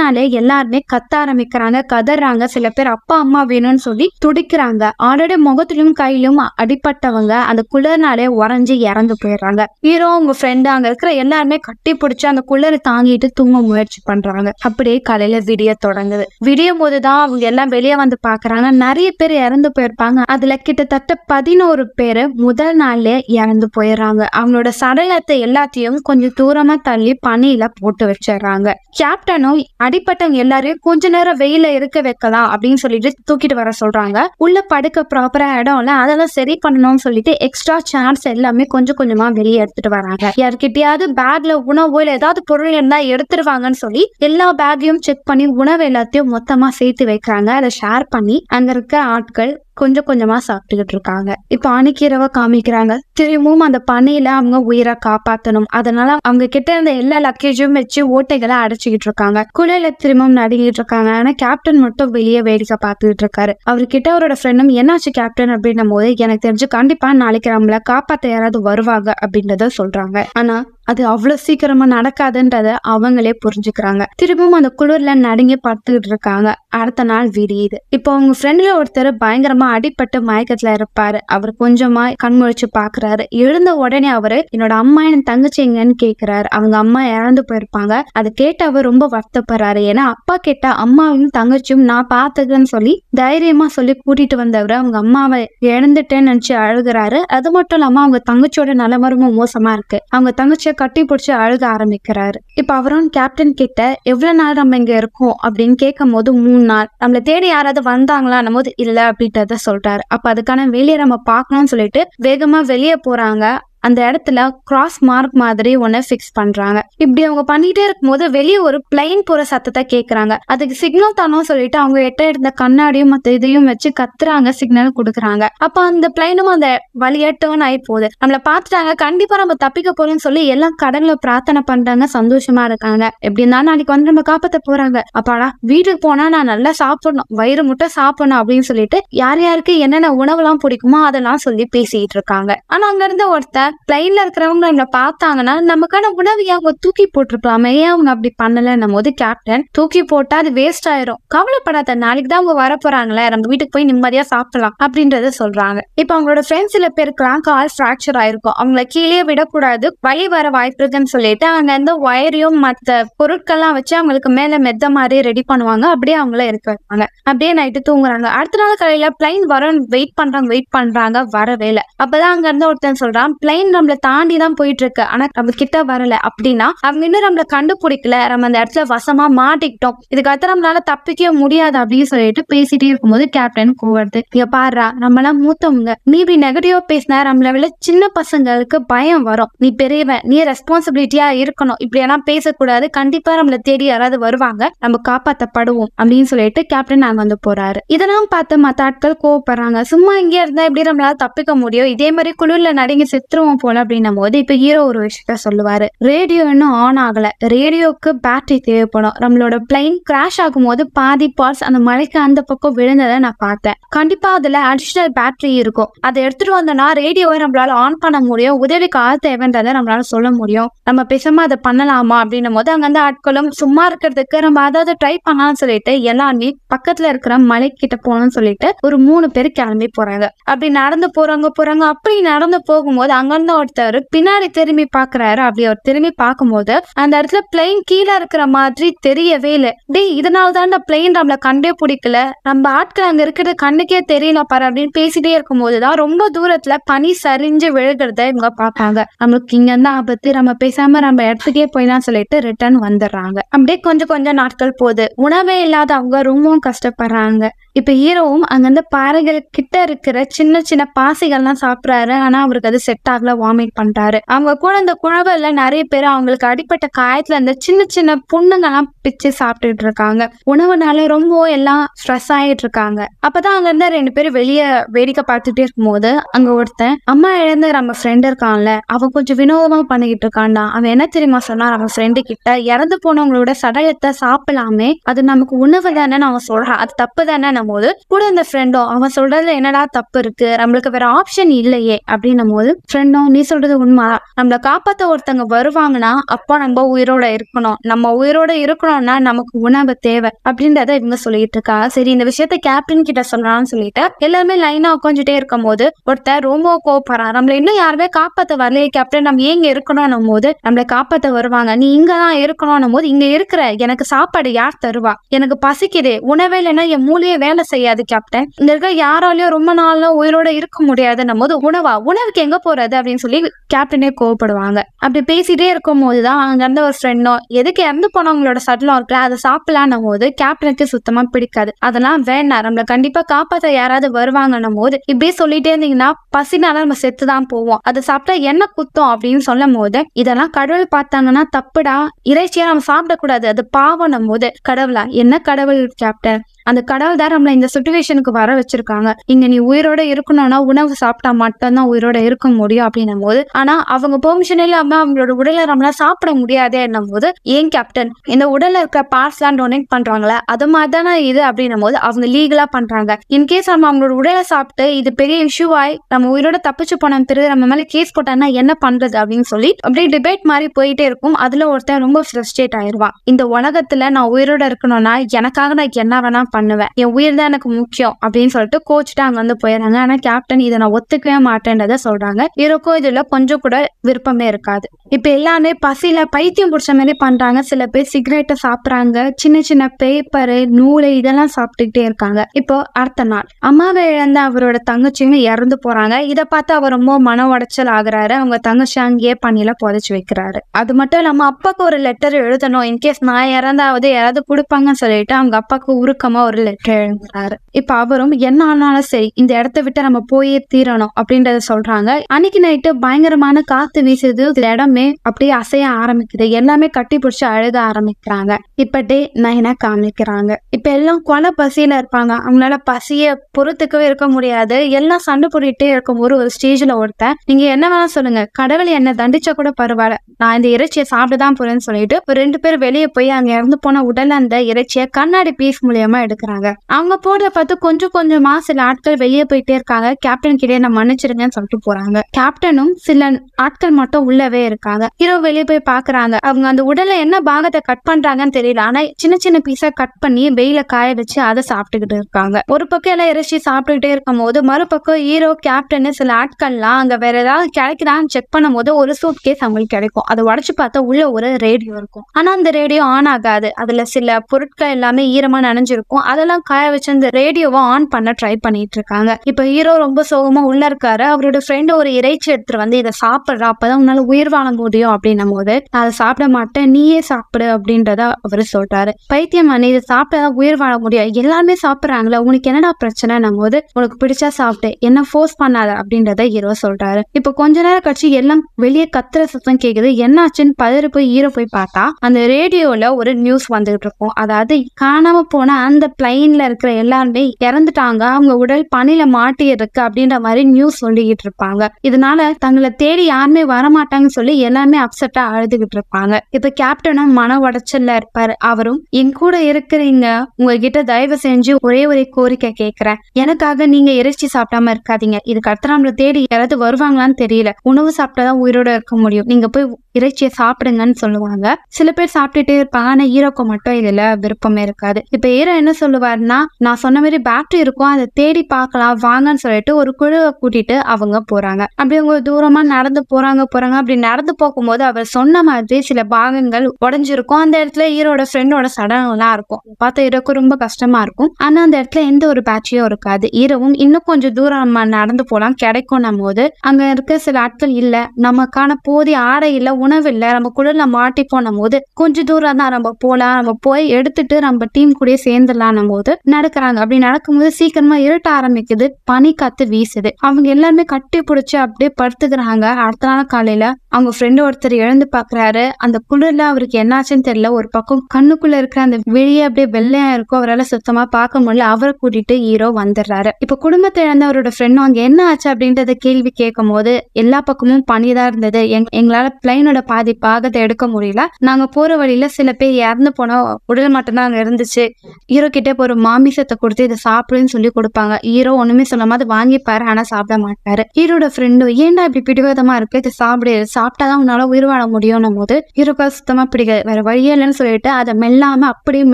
பயத்தினாலே எல்லாருமே கத்த ஆரம்பிக்கிறாங்க கதறாங்க. சில பேர் அப்பா அம்மா வேணும்னு சொல்லி துடிக்கிறாங்க. ஆல்ரெடி முகத்திலும் கையிலும் அடிப்பட்டவங்க அந்த குளிர்னாலே உறைஞ்சி இறந்து போயிடுறாங்க. ஹீரோ உங்க ஃப்ரெண்டு அங்க இருக்கிற எல்லாருமே கட்டி பிடிச்சு அந்த குளிரை தாங்கிட்டு தூங்க முயற்சி பண்றாங்க. அப்படியே காலையில விடிய தொடங்குது. விடியும் போதுதான் அவங்க எல்லாம் வெளியே வந்து பாக்குறாங்க நிறைய பேர் இறந்து போயிருப்பாங்க. அதுல கிட்டத்தட்ட பதினோரு பேர் முதல் நாள்ல இறந்து போயிடுறாங்க. அவங்களோட சடலத்தை எல்லாத்தையும் கொஞ்சம் தூரமா தள்ளி பனியில போட்டு வச்சிடுறாங்க. கேப்டனும் அடிப்பட்டவங்க எல்லாரையும் கொஞ்ச நேரம் வெயில இருக்க வைக்கலாம் அப்படின்னு சொல்லிட்டு தூக்கிட்டு வர சொல்றாங்க. உள்ள படுக்க ப்ராப்பரா இடம் இல்ல. அதெல்லாம் சரி பண்ணணும்னு சொல்லிட்டு எக்ஸ்ட்ரா சேர்ஸ் எல்லாமே கொஞ்சம் கொஞ்சமா வெளியே எடுத்துட்டு வராங்க. யார்கிட்டயாவது பேக்ல உணவோ இல்ல ஏதாவது பொருள் இருந்தா எடுத்துருவாங்கன்னு சொல்லி எல்லா பேக்கையும் செக் பண்ணி உணவு எல்லாத்தையும் மொத்தமா சேர்த்து வைக்கிறாங்க. அதை ஷேர் பண்ணி அங்க இருக்க ஆட்கள் கொஞ்சம் கொஞ்சமா சாப்பிட்டுக்கிட்டு இருக்காங்க. இப்ப அணுக்கீரவை காமிக்கிறாங்க. திரும்பவும் அந்த பனையில அவங்க உயிரை காப்பாத்தணும். அதனால அவங்க கிட்ட இருந்த எல்லா லக்கேஜும் வச்சு ஓட்டைகளை அடைச்சிக்கிட்டு இருக்காங்க. குழையில திரும்பவும் நடுங்கிட்டு இருக்காங்க ஆனா கேப்டன் மட்டும் வெளியே வேடிக்கை பார்த்துக்கிட்டு இருக்காரு. அவர்கிட்ட அவரோட ஃப்ரெண்டும் என்னாச்சு கேப்டன் அப்படின்னும் போது எனக்கு தெரிஞ்சு கண்டிப்பா நாளைக்கு நம்மள காப்பாத்த யாராவது வருவாங்க அப்படின்றத சொல்றாங்க. ஆனா அது அவ்வளோ சீக்கிரமா நடக்காதுன்றத அவங்களே புரிஞ்சுக்கிறாங்க. திரும்பவும் அந்த குளிர்ல நடுங்கி பார்த்துக்கிட்டு இருக்காங்க. அடுத்த நாள் விரியுது இப்போ அவங்க ஃப்ரெண்ட்ல ஒருத்தர் பயங்கரமா அடிபட்டு மயக்கத்துல இருப்பாரு. அவர் கொஞ்சமா கண்முழிச்சு பாக்குறாரு. எழுந்த உடனே அவரு என்னோட அம்மா என் தங்கச்சி எங்கன்னு கேக்குறாரு. அவங்க அம்மா இறந்து போயிருப்பாங்க. அதை கேட்டு அவர் ரொம்ப வருத்தப்படுறாரு. ஏன்னா அப்பா கேட்ட அம்மாவையும் தங்கச்சியும் நான் பார்த்ததுன்னு சொல்லி தைரியமா சொல்லி கூட்டிட்டு வந்தவர் அவங்க அம்மாவை இழந்துட்டேன்னு நினைச்சு அழுகுறாரு. அது மட்டும் இல்லாம அவங்க தங்கச்சியோட நிலமரமும் மோசமாக மோசமா இருக்கு. அவங்க தங்கச்சியை கட்டி பிடிச்சி அழுக ஆரம்பிக்கிறாரு. இப்ப அவரும் கேப்டன் கிட்ட எவ்வளவு நாள் நம்ம இங்க இருக்கோம்? அப்படின்னு கேட்கும் போது மூணு நாள். நம்மள தேடி யாராவது வந்தாங்களா? போது இல்ல அப்படின்றத சொல்றாரு. அப்ப அதுக்கான வெளியே நம்ம பார்க்கணும்னு சொல்லிட்டு வேகமா வெளியே போறாங்க. அந்த இடத்துல கிராஸ் மார்க் மாதிரி ஒன்னு ஃபிக்ஸ் பண்றாங்க. இப்படி அவங்க பண்ணிட்டே இருக்கும்போது வெளியே ஒரு பிளைன் போற சத்தத்தை கேக்குறாங்க. அதுக்கு சிக்னல் தானோ சொல்லிட்டு அவங்க எட்ட இருந்த கண்ணாடியும் மற்ற இதையும் வச்சு கத்துறாங்க சிக்னல் கொடுக்குறாங்க. அப்ப அந்த பிளைனும் அந்த வழியா டேர்ன் ஆகி போகுது. நம்மள பார்த்துட்டாங்க கண்டிப்பா நம்ம தப்பிக்க போறோம்னு சொல்லி எல்லாம் கடல்ல பிரார்த்தனை பண்றாங்க சந்தோஷமா இருக்காங்க. எப்படி இருந்தாலும் நாளைக்கு வந்து நம்ம காப்பாத்த போறாங்க. அப்பாடா வீட்டுக்கு போனா நான் நல்லா சாப்பிடணும் வயிறு முட்டை சாப்பிடணும் அப்படின்னு சொல்லிட்டு யார் யாருக்கு என்னென்ன உணவுலாம் பிடிக்குமோ அதெல்லாம் சொல்லி பேசிட்டு இருக்காங்க. ஆனா அங்க இருந்த ஒருத்தர் பிளைன்ல இருக்கிறவங்க நம்மள பார்த்தாங்கன்னா நமக்கான உணவு அவங்க தூக்கி போட்டிருக்கலாமே. ஏன் அவங்க அப்படி பண்ணலன்னும் போது கேப்டன் தூக்கி போட்டா அது வேஸ்ட் ஆயிரும். கவலைப்படாத நாளைக்கு தான் அவங்க வர போறாங்களே நம்ம வீட்டுக்கு போய் நிம்மதியா சாப்பிடலாம் அப்படின்றத சொல்றாங்க. இப்ப அவங்களோட ஃப்ரெண்ட்ஸ் சில பேருக்குலாம் கால் ஃபிராக்சர் ஆயிருக்கும். அவங்கள கீழே விடக்கூடாது வழி வர வாய்ப்பு இருக்குன்னு சொல்லிட்டு அவங்க இந்த ஒயரையும் மத்த பொருட்கள்லாம் வச்சு அவங்களுக்கு மேல மெத்த மாதிரி ரெடி பண்ணுவாங்க. அப்படியே அவங்கள இருக்க வைப்பாங்க. அப்படியே நைட்டு தூங்குறாங்க. அடுத்த நாள் காலையில பிளைன் வரும். வெயிட் பண்றாங்க வெயிட் பண்றாங்க. வரவே இல்லை. அப்பதான் அங்க இருந்து ஒருத்தன் சொல்றான் பிளைன் நம்மள தாண்டி தான் போயிட்டு இருக்கு ஆனா நம்ம கிட்ட வரல. அப்படின்னா அவங்க இன்னும் நம்மள கண்டுபிடிக்கல. நம்ம அந்த இடத்துல வசமா மாட்டிக்கிட்டோம். இதுக்கு அடுத்து நம்மளால தப்பிக்கவே முடியாது அப்படின்னு சொல்லிட்டு பேசிட்டே இருக்கும்போது கேப்டன் கூவருது இங்க பாடுறா நம்மளாம் மூத்தவங்க. நீ இப்படி நெகட்டிவா பேசினா நம்மள விட சின்ன பசங்களுக்கு பயம் வரும். நீ பெரியவன். நீ ரெஸ்பான்சிபிலிட்டியா இருக்கணும். இப்படி எல்லாம் பேசக்கூடாது. கண்டிப்பா நம்மள தேடி யாராவது வருவாங்க. நம்ம காப்பாத்தப்படுவோம். அப்படின்னு சொல்லிட்டு கேப்டன் அங்க வந்து போறாரு. இதெல்லாம் பார்த்து மத்த ஆட்கள் கோவப்படுறாங்க. சும்மா இங்கே இருந்தா எப்படி நம்மளால தப்பிக்க முடியும்? இதே மாதிரி குளிர்ல நடுங்கி செத்துருவோம். போல அப்படின்னும் போது இப்ப ஹீரோ ஒரு விஷயத்த சொல்லுவாரு. ரேடியோ இன்னும் ஆன் ஆகல. ரேடியோக்கு பேட்டரி தேவைப்படும். நம்மளோட பிளைன் கிராஷ் ஆகும்போது பாதி பார்ட்ஸ் அந்த மலைக்கு அந்த பக்கம் விழுந்ததை நான் பார்த்தேன். கண்டிப்பா அதுல அடிஷனல் பேட்டரி இருக்கும். அதை எடுத்துட்டு வந்தோம்னா ரேடியோவை நம்மளால ஆன் பண்ண முடியும். உதவிக்கு ஆள் தேவைன்றதை நம்மளால சொல்ல முடியும். நம்ம பேசாம அதை பண்ணலாமா அப்படின்னும் போது அங்க அந்த ஆட்களும் சும்மா இருக்கிறதுக்கு நம்ம அதாவது ட்ரை பண்ணலாம்னு சொல்லிட்டு எல்லாருமே பக்கத்துல இருக்கிற மலை கிட்ட போகணும்னு சொல்லிட்டு ஒரு மூணு பேர் கிளம்பி போறாங்க. அப்படி நடந்து போறாங்க போறாங்க. அப்படி நடந்து போகும்போது வந்த ஒருத்தர் பின்னாடி திரும்பி பாக்குறாரு. அப்படி அவர் திரும்பி பார்க்கும்போது அந்த இடத்துல பிளெயின் கீழே இருக்கிற மாதிரி தெரியவே இல்லை. டேய் இதனால தான் அந்த பிளெயின் நம்மள கண்டே பிடிக்கல. நம்ம ஆட்கள் அங்க இருக்கிறது கண்ணுக்கே தெரியல பாரு அப்படின்னு பேசிட்டே இருக்கும்போது தான் ரொம்ப தூரத்துல பனி சரிஞ்சு விழுகிறத இவங்க பார்ப்பாங்க. நம்மளுக்கு இங்க இருந்தா ஆபத்து நம்ம பேசாம நம்ம இடத்துக்கே போயிடலாம் சொல்லிட்டு ரிட்டர்ன் வந்துடுறாங்க. அப்படியே கொஞ்சம் கொஞ்சம் நாட்கள் போகுது. உணவே இல்லாத அவங்க ரொம்பவும் கஷ்டப்படுறாங்க. இப்ப ஹீரோவும் அங்கிருந்து பாறைகள் கிட்ட இருக்கிற சின்ன சின்ன பாசைகள்லாம் சாப்பிடுறாரு. ஆனா அவருக்கு அது செட் ஆகல வாமிட் பண்றாரு அவங்க கூட இந்த குழவல்ல நிறைய பேர் அவங்களுக்கு அடிப்பட்ட காயத்துல அந்த சின்ன சின்ன புண்ணுங்கெல்லாம் பிச்சு சாப்பிட்டுட்டு இருக்காங்க. உணவுனால ரொம்ப எல்லாம் ஸ்ட்ரெஸ் ஆயிட்டு இருக்காங்க. அப்பதான் அங்க ரெண்டு பேரும் வெளியே வேடிக்கை பார்த்துட்டே இருக்கும்போது அங்க ஒருத்தன் அம்மா இழந்த நம்ம ஃப்ரெண்ட் இருக்கான்ல. அவன் கொஞ்சம் வினோதமா பண்ணிக்கிட்டு இருக்கான்டா. அவன் என்ன தெரியுமா சொன்னா நம்ம ஃப்ரெண்டு கிட்ட இறந்து போனவங்களோட சடலத்தை சாப்பிடலாமே. அது நமக்கு உணவு தானே அவன் சொல்றான். அது தப்பு தானே போது கூட இந்த ஃப்ரெண்டும் அவன் சொல்றதுல என்னடா தப்பு இருக்கு? நம்மளுக்கு வேற ஆப்ஷன் இல்லையே. அப்படின்னும் போது ஃப்ரெண்டும் நீ சொல்றது உண்மை. நம்மள காப்பாத்த ஒருத்தங்க வருவாங்கன்னா அப்போ நம்ம உயிரோட இருக்கணும். நம்ம உயிரோட இருக்கணும்னா நமக்கு உணவு தேவை. அப்படின்றத இவங்க சொல்லிட்டு இருக்காங்க. சரி இந்த விஷயத்த கேப்டன் கிட்ட சொல்லலாம்னு சொல்லிட்டு எல்லாருமே லைனா உட்காந்துட்டே இருக்கும் போது ஒருத்தர் ரொம்ப கோப்படுறான் நம்மள இன்னும் யாருமே காப்பாத்த வரலையே கேப்டன் நம்ம ஏங்க இருக்கணும் போது நம்மளை காப்பாத்த வருவாங்க. நீ இங்க தான் இருக்கணும் போது இங்க இருக்கிற எனக்கு சாப்பாடு யார் தருவா? எனக்கு பசிக்குது. உணவே இல்லைன்னா என் மூலியே வேலை செய்யாது கேப்டன் இந்த இருக்க யாராலையும் ரொம்ப நாள்லாம் உயிரோட இருக்க முடியாதுன்னும் போது உணவா? உணவுக்கு எங்க போறது? அப்படின்னு சொல்லி கேப்டனே கோவப்படுவாங்க. அப்படி பேசிட்டே இருக்கும் போதுதான் அங்க இருந்த ஒரு ஃப்ரெண்டோ எதுக்கு இறந்து போனவங்களோட சடலம் இருக்குல்ல அதை சாப்பிடலான்னும் போது கேப்டனுக்கு சுத்தமா பிடிக்காது. அதெல்லாம் வேண்டாம். நம்மள கண்டிப்பா காப்பாத்த யாராவது வருவாங்கன்னும் போது இப்படியே சொல்லிட்டே இருந்தீங்கன்னா பசினால நம்ம செத்து தான் போவோம். அதை சாப்பிட்டா என்ன குத்தம்? அப்படின்னு சொல்லும் போது இதெல்லாம் கடவுள் பார்த்தாங்கன்னா தப்புடா. இறைச்சியா நம்ம சாப்பிடக்கூடாது. அது பாவம் போது கடவுளா? என்ன கடவுள் கேப்டன் அந்த கடவுள் தான் நம்மளை இந்த சுச்சுவேஷனுக்கு வர வச்சிருக்காங்க. இங்க நீ உயிரோட இருக்கணும்னா உணவு சாப்பிட்டா மட்டும்தான் உயிரோட இருக்க முடியும் அப்படின்னும் போது ஆனா அவங்க பெர்மிஷன் இல்லாம அவங்களோட உடலை நம்மளால சாப்பிட முடியாதே என்னும் போது ஏன் கேப்டன் இந்த உடல்ல இருக்கிற பார்ட்ஸ் எல்லாம் டொனேட் பண்றாங்களே? அது மாதிரி தானே இது அப்படின்னும் போது அவங்க லீகலா பண்றாங்க. இன்கேஸ் நம்ம அவங்களோட உடலை சாப்பிட்டு இது பெரிய இஷ்யூ ஆகி நம்ம உயிரோட தப்பிச்சு போன பிறகு நம்ம மேல கேஸ் போட்டாங்கன்னா என்ன பண்றது அப்படின்னு சொல்லி அப்படியே டிபேட் மாதிரி போயிட்டே இருக்கும். அதுல ஒருத்தன் ரொம்ப ஃப்ரஸ்ட்ரேட் ஆயிருவான். இந்த உலகத்துல நான் உயிரோட இருக்கணும்னா எனக்காக நான் என்ன வேணா பண்ணுவேன். என் உயிர் தான் எனக்கு முக்கியம் அப்படின்னு சொல்லிட்டு கோச்சிட்டு அங்க வந்து போயிடுறாங்க. ஆனா கேப்டன் இதை நான் ஒத்துக்கவே மாட்டேன்றத சொல்றாங்க. இருக்கும் இதுல கொஞ்சம் கூட விருப்பமே இருக்காது. இப்ப எல்லாமே பசியில பைத்தியம் பிடிச்ச மாதிரி பண்றாங்க. சில பேர் சிகரெட்டை சாப்பிடுறாங்க. சின்ன சின்ன பேப்பரு நூலு இதெல்லாம் சாப்பிட்டுக்கிட்டே இருக்காங்க. இப்போ அடுத்த நாள் அம்மாவை இழந்த அவரோட தங்கச்சியும் இறந்து போறாங்க. இதை பார்த்து அவர் ரொம்ப மன உடைச்சல் ஆகுறாரு. அவங்க தங்கச்சி அங்கேயே பண்ணில புதைச்சு வைக்கிறாரு. அது மட்டும் இல்லாம அப்பாக்கு ஒரு லெட்டர் எழுதணும். இன்கேஸ் நான் இறந்தாவது யாராவது கொடுப்பாங்கன்னு சொல்லிட்டு அவங்க அப்பாக்கு உருக்கமா ஒரு லெட்டர் எழுதுறாரு. இப்ப அவரும் என்ன ஆனாலும் சரி இந்த இடத்த விட்டு நம்ம போயே தீரணும் அப்படின்றத சொல்றாங்க. அன்னைக்கு நைட்டு பயங்கரமான காத்து வீசுது. இந்த இடமே அப்படியே அசைய ஆரம்பிக்குது. எல்லாமே கட்டி பிடிச்சி அழுக ஆரம்பிக்கிறாங்க. இப்ப டே நைனா காமிக்கிறாங்க. இப்ப எல்லாம் கொலை பசியில இருப்பாங்க. அவங்களால பசிய பொறுத்துக்கவே இருக்க முடியாது. எல்லாம் சண்டை போட்டுட்டே இருக்கும்போது ஒரு ஸ்டேஜ்ல ஒருத்தன் நீங்க என்ன வேணா சொல்லுங்க. கடவுள் என்ன தண்டிச்சா கூட பரவாயில்ல. நான் இந்த இறைச்சியை சாப்பிட்டு தான் போறேன்னு சொல்லிட்டு ஒரு ரெண்டு பேர் வெளியே போய் அங்க இறந்து போன உடல் அந்த இறைச்சியை கண்ணாடி பீஸ் மூலியமா எடுக்கிறாங்க. அவங்க போறத பார்த்து கொஞ்சம் கொஞ்சமா சில ஆட்கள் வெளியே போயிட்டே இருக்காங்க. கேப்டன் கிட்டே நான் மன்னிச்சிருங்கன்னு சொல்லிட்டு போறாங்க. கேப்டனும் சில ஆட்கள் மட்டும் உள்ளவே இருக்காங்க. ஹீரோ வெளியே போய் பாக்குறாங்க அவங்க அந்த உடல்ல என்ன பாகத்தை கட் பண்றாங்கன்னு தெரியல. ஆனா சின்ன சின்ன பீஸா கட் பண்ணி வெயில காய வச்சு அதை சாப்பிட்டுக்கிட்டு இருக்காங்க. ஒரு பக்கம் எல்லாம் இறைச்சி சாப்பிட்டுக்கிட்டே இருக்கும் போது மறுபக்கம் ஹீரோ கேப்டன் சில ஆட்கள்லாம் அங்க வேற ஏதாவது கிடைக்குதான்னு செக் பண்ணும் போது ஒரு சூட் கேஸ் அவங்களுக்கு கிடைக்கும். அதை உடச்சு பார்த்தா உள்ள ஒரு ரேடியோ இருக்கும். ஆனா அந்த ரேடியோ ஆன் ஆகாது. அதுல சில பொருட்கள் எல்லாமே ஈரமா நனைஞ்சிருக்கும். அதெல்லாம் காய வச்சு அந்த ரேடியோவை ஆன் பண்ண ட்ரை பண்ணிட்டு இருக்காங்க. இப்ப ஹீரோ ரொம்ப சோகமா உள்ள இருக்காரு. அவரோட ஃப்ரெண்ட் ஒரு இறைச்சி எடுத்துட்டு வந்து இதை சாப்பிடுறா. அப்பதான் உன்னால உயிர் வாழ முடியும் அப்படின்னும் போது நான் அதை சாப்பிட மாட்டேன். நீயே சாப்பிடு அப்படின்றத அவரு சொல்றாரு. பைத்தியம் நீ இதை சாப்பிட்டா உயிர் வாழ முடியும். எல்லாருமே சாப்பிடுறாங்களே உனக்கு என்னடா பிரச்சனைன்னும் போது உனக்கு பிடிச்சா சாப்பிட்டு என்ன ஃபோர்ஸ் பண்ணாத அப்படின்றத ஹீரோ சொல்றாரு. இப்ப கொஞ்ச நேரம் கழிச்சு எல்லாம் வெளியே கத்துற சத்தம் கேக்குது. என்னாச்சுன்னு பதறி போய் ஹீரோ போய் பார்த்தா அந்த ரேடியோல ஒரு நியூஸ் வந்துகிட்டு இருக்கும். அதாவது காணாம போன அந்த பிளைன்ல இருக்கிற எல்லாருமே இறந்துட்டாங்க. அவங்க உடல் பனில மாட்டி இருக்கு அப்படின்ற மாதிரி நியூஸ் சொல்லிக்கிட்டு இருப்பாங்க. இதனால தங்களை தேடி யாருமே வரமாட்டாங்கன்னு சொல்லி எல்லாமே அப்செட்டா அழுதுகிட்டு இருப்பாங்க. இப்ப கேப்டனும் மன உடச்சல்ல இருப்பாரு. அவரும் என் கூட இருக்கிறீங்க. உங்ககிட்ட தயவு செஞ்சு ஒரே ஒரே கோரிக்கை கேட்கிறேன். எனக்காக நீங்க இறைச்சி சாப்பிடாம இருக்காதீங்க. இதுக்கு அடுத்த நம்மளை தேடி யாராவது வருவாங்களான்னு தெரியல. உணவு சாப்பிட்டாதான் உயிரோட இருக்க முடியும். நீங்க போய் இறைச்சியை சாப்பிடுங்கன்னு சொல்லுவாங்க. சில பேர் சாப்பிட்டுட்டே இருப்பாங்க. ஆனா ஈரோக்கு மட்டும் இதுல விருப்பமே இருக்காது. இப்ப ஈரோ என்ன சொல்லுவாருன்னா நான் சொன்ன மாதிரி பேட்டரி இருக்கும் அதை தேடி பார்க்கலாம் வாங்கன்னு சொல்லிட்டு ஒரு குழுவை கூட்டிட்டு அவங்க போறாங்க. அப்படி அவங்க தூரமா நடந்து போறாங்க போறாங்க. அப்படி நடந்து போகும்போது அவர் சொன்ன மாதிரி சில பாகங்கள் உடஞ்சிருக்கும். அந்த இடத்துல ஈரோட ஃப்ரெண்டோட சடங்கெல்லாம் இருக்கும். பார்த்த ஹீரோக்கு ரொம்ப கஷ்டமா இருக்கும். ஆனா அந்த இடத்துல எந்த ஒரு பேட்டரியும் இருக்காது. ஈரவும் இன்னும் கொஞ்சம் தூரம் நம்ம நடந்து போலாம் கிடைக்கும் போது அங்க இருக்க சில ஆட்கள் இல்ல. நமக்கான போதிய ஆடை இல்ல உணவு இல்ல. நம்ம குளிர்ல மாட்டி போன போது கொஞ்சம் தூரம் தான் நம்ம போலாம் நம்ம போய் எடுத்துட்டு நம்ம டீம் கூடயே சேர்ந்துடலாம். போது நடக்கிறாங்க. அப்படி நடக்கும்போது சீக்கிரமா இருட்ட ஆரம்பிக்குது. பனி காத்து வீசுது. அவங்க எல்லாருமே கட்டி பிடிச்சி அப்படியே படுத்துக்கிறாங்க. அடுத்த நாள் காலையில அவங்க ஃப்ரெண்டு ஒருத்தர் எழுந்து பாக்குறாரு. அந்த குளிர்ல அவருக்கு என்னாச்சுன்னு தெரியல. ஒரு பக்கம் கண்ணுக்குள்ள இருக்கிற அந்த வெளியே அப்படியே வெள்ளையா இருக்கும். அவரால் சுத்தமா பார்க்க முடியல. அவரை கூட்டிட்டு ஹீரோ வந்துடுறாரு. இப்ப குடும்பத்தை இழந்த அவரோட ஃப்ரெண்டும் அங்க என்ன ஆச்சு அப்படின்றத கேள்வி கேட்கும் போது எல்லா பக்கமும் பனிதான் இருந்தது. எங்- எங்களால பிளைனோட பாதி பாகத்தை எடுக்க முடியல. நாங்க போற வழியில சில பேர் இறந்து போனோம் உடல் மட்டும்தான் அங்க இருந்துச்சு. ஹீரோ கிட்ட இப்போ ஒரு மாமிசத்தை கொடுத்து இதை சாப்பிடுன்னு சொல்லி கொடுப்பாங்க. ஹீரோ ஒண்ணுமே சொல்லாம அதை வாங்கிப்பாரு ஆனா சாப்பிட மாட்டாரு. ஹீரோட ஃப்ரெண்டும் ஏன்டா இப்படி பிடிவாதமா இருக்கு? இதை சாப்பிடு சாப்பிட்டாதான் உன்னால உயிர் வாழ முடியும்னும் போது ஹீரோக்கா சுத்தமா பிடிக்காது. வேற வழியே இல்லைன்னு சொல்லிட்டு அதை மெல்லாம அப்படியே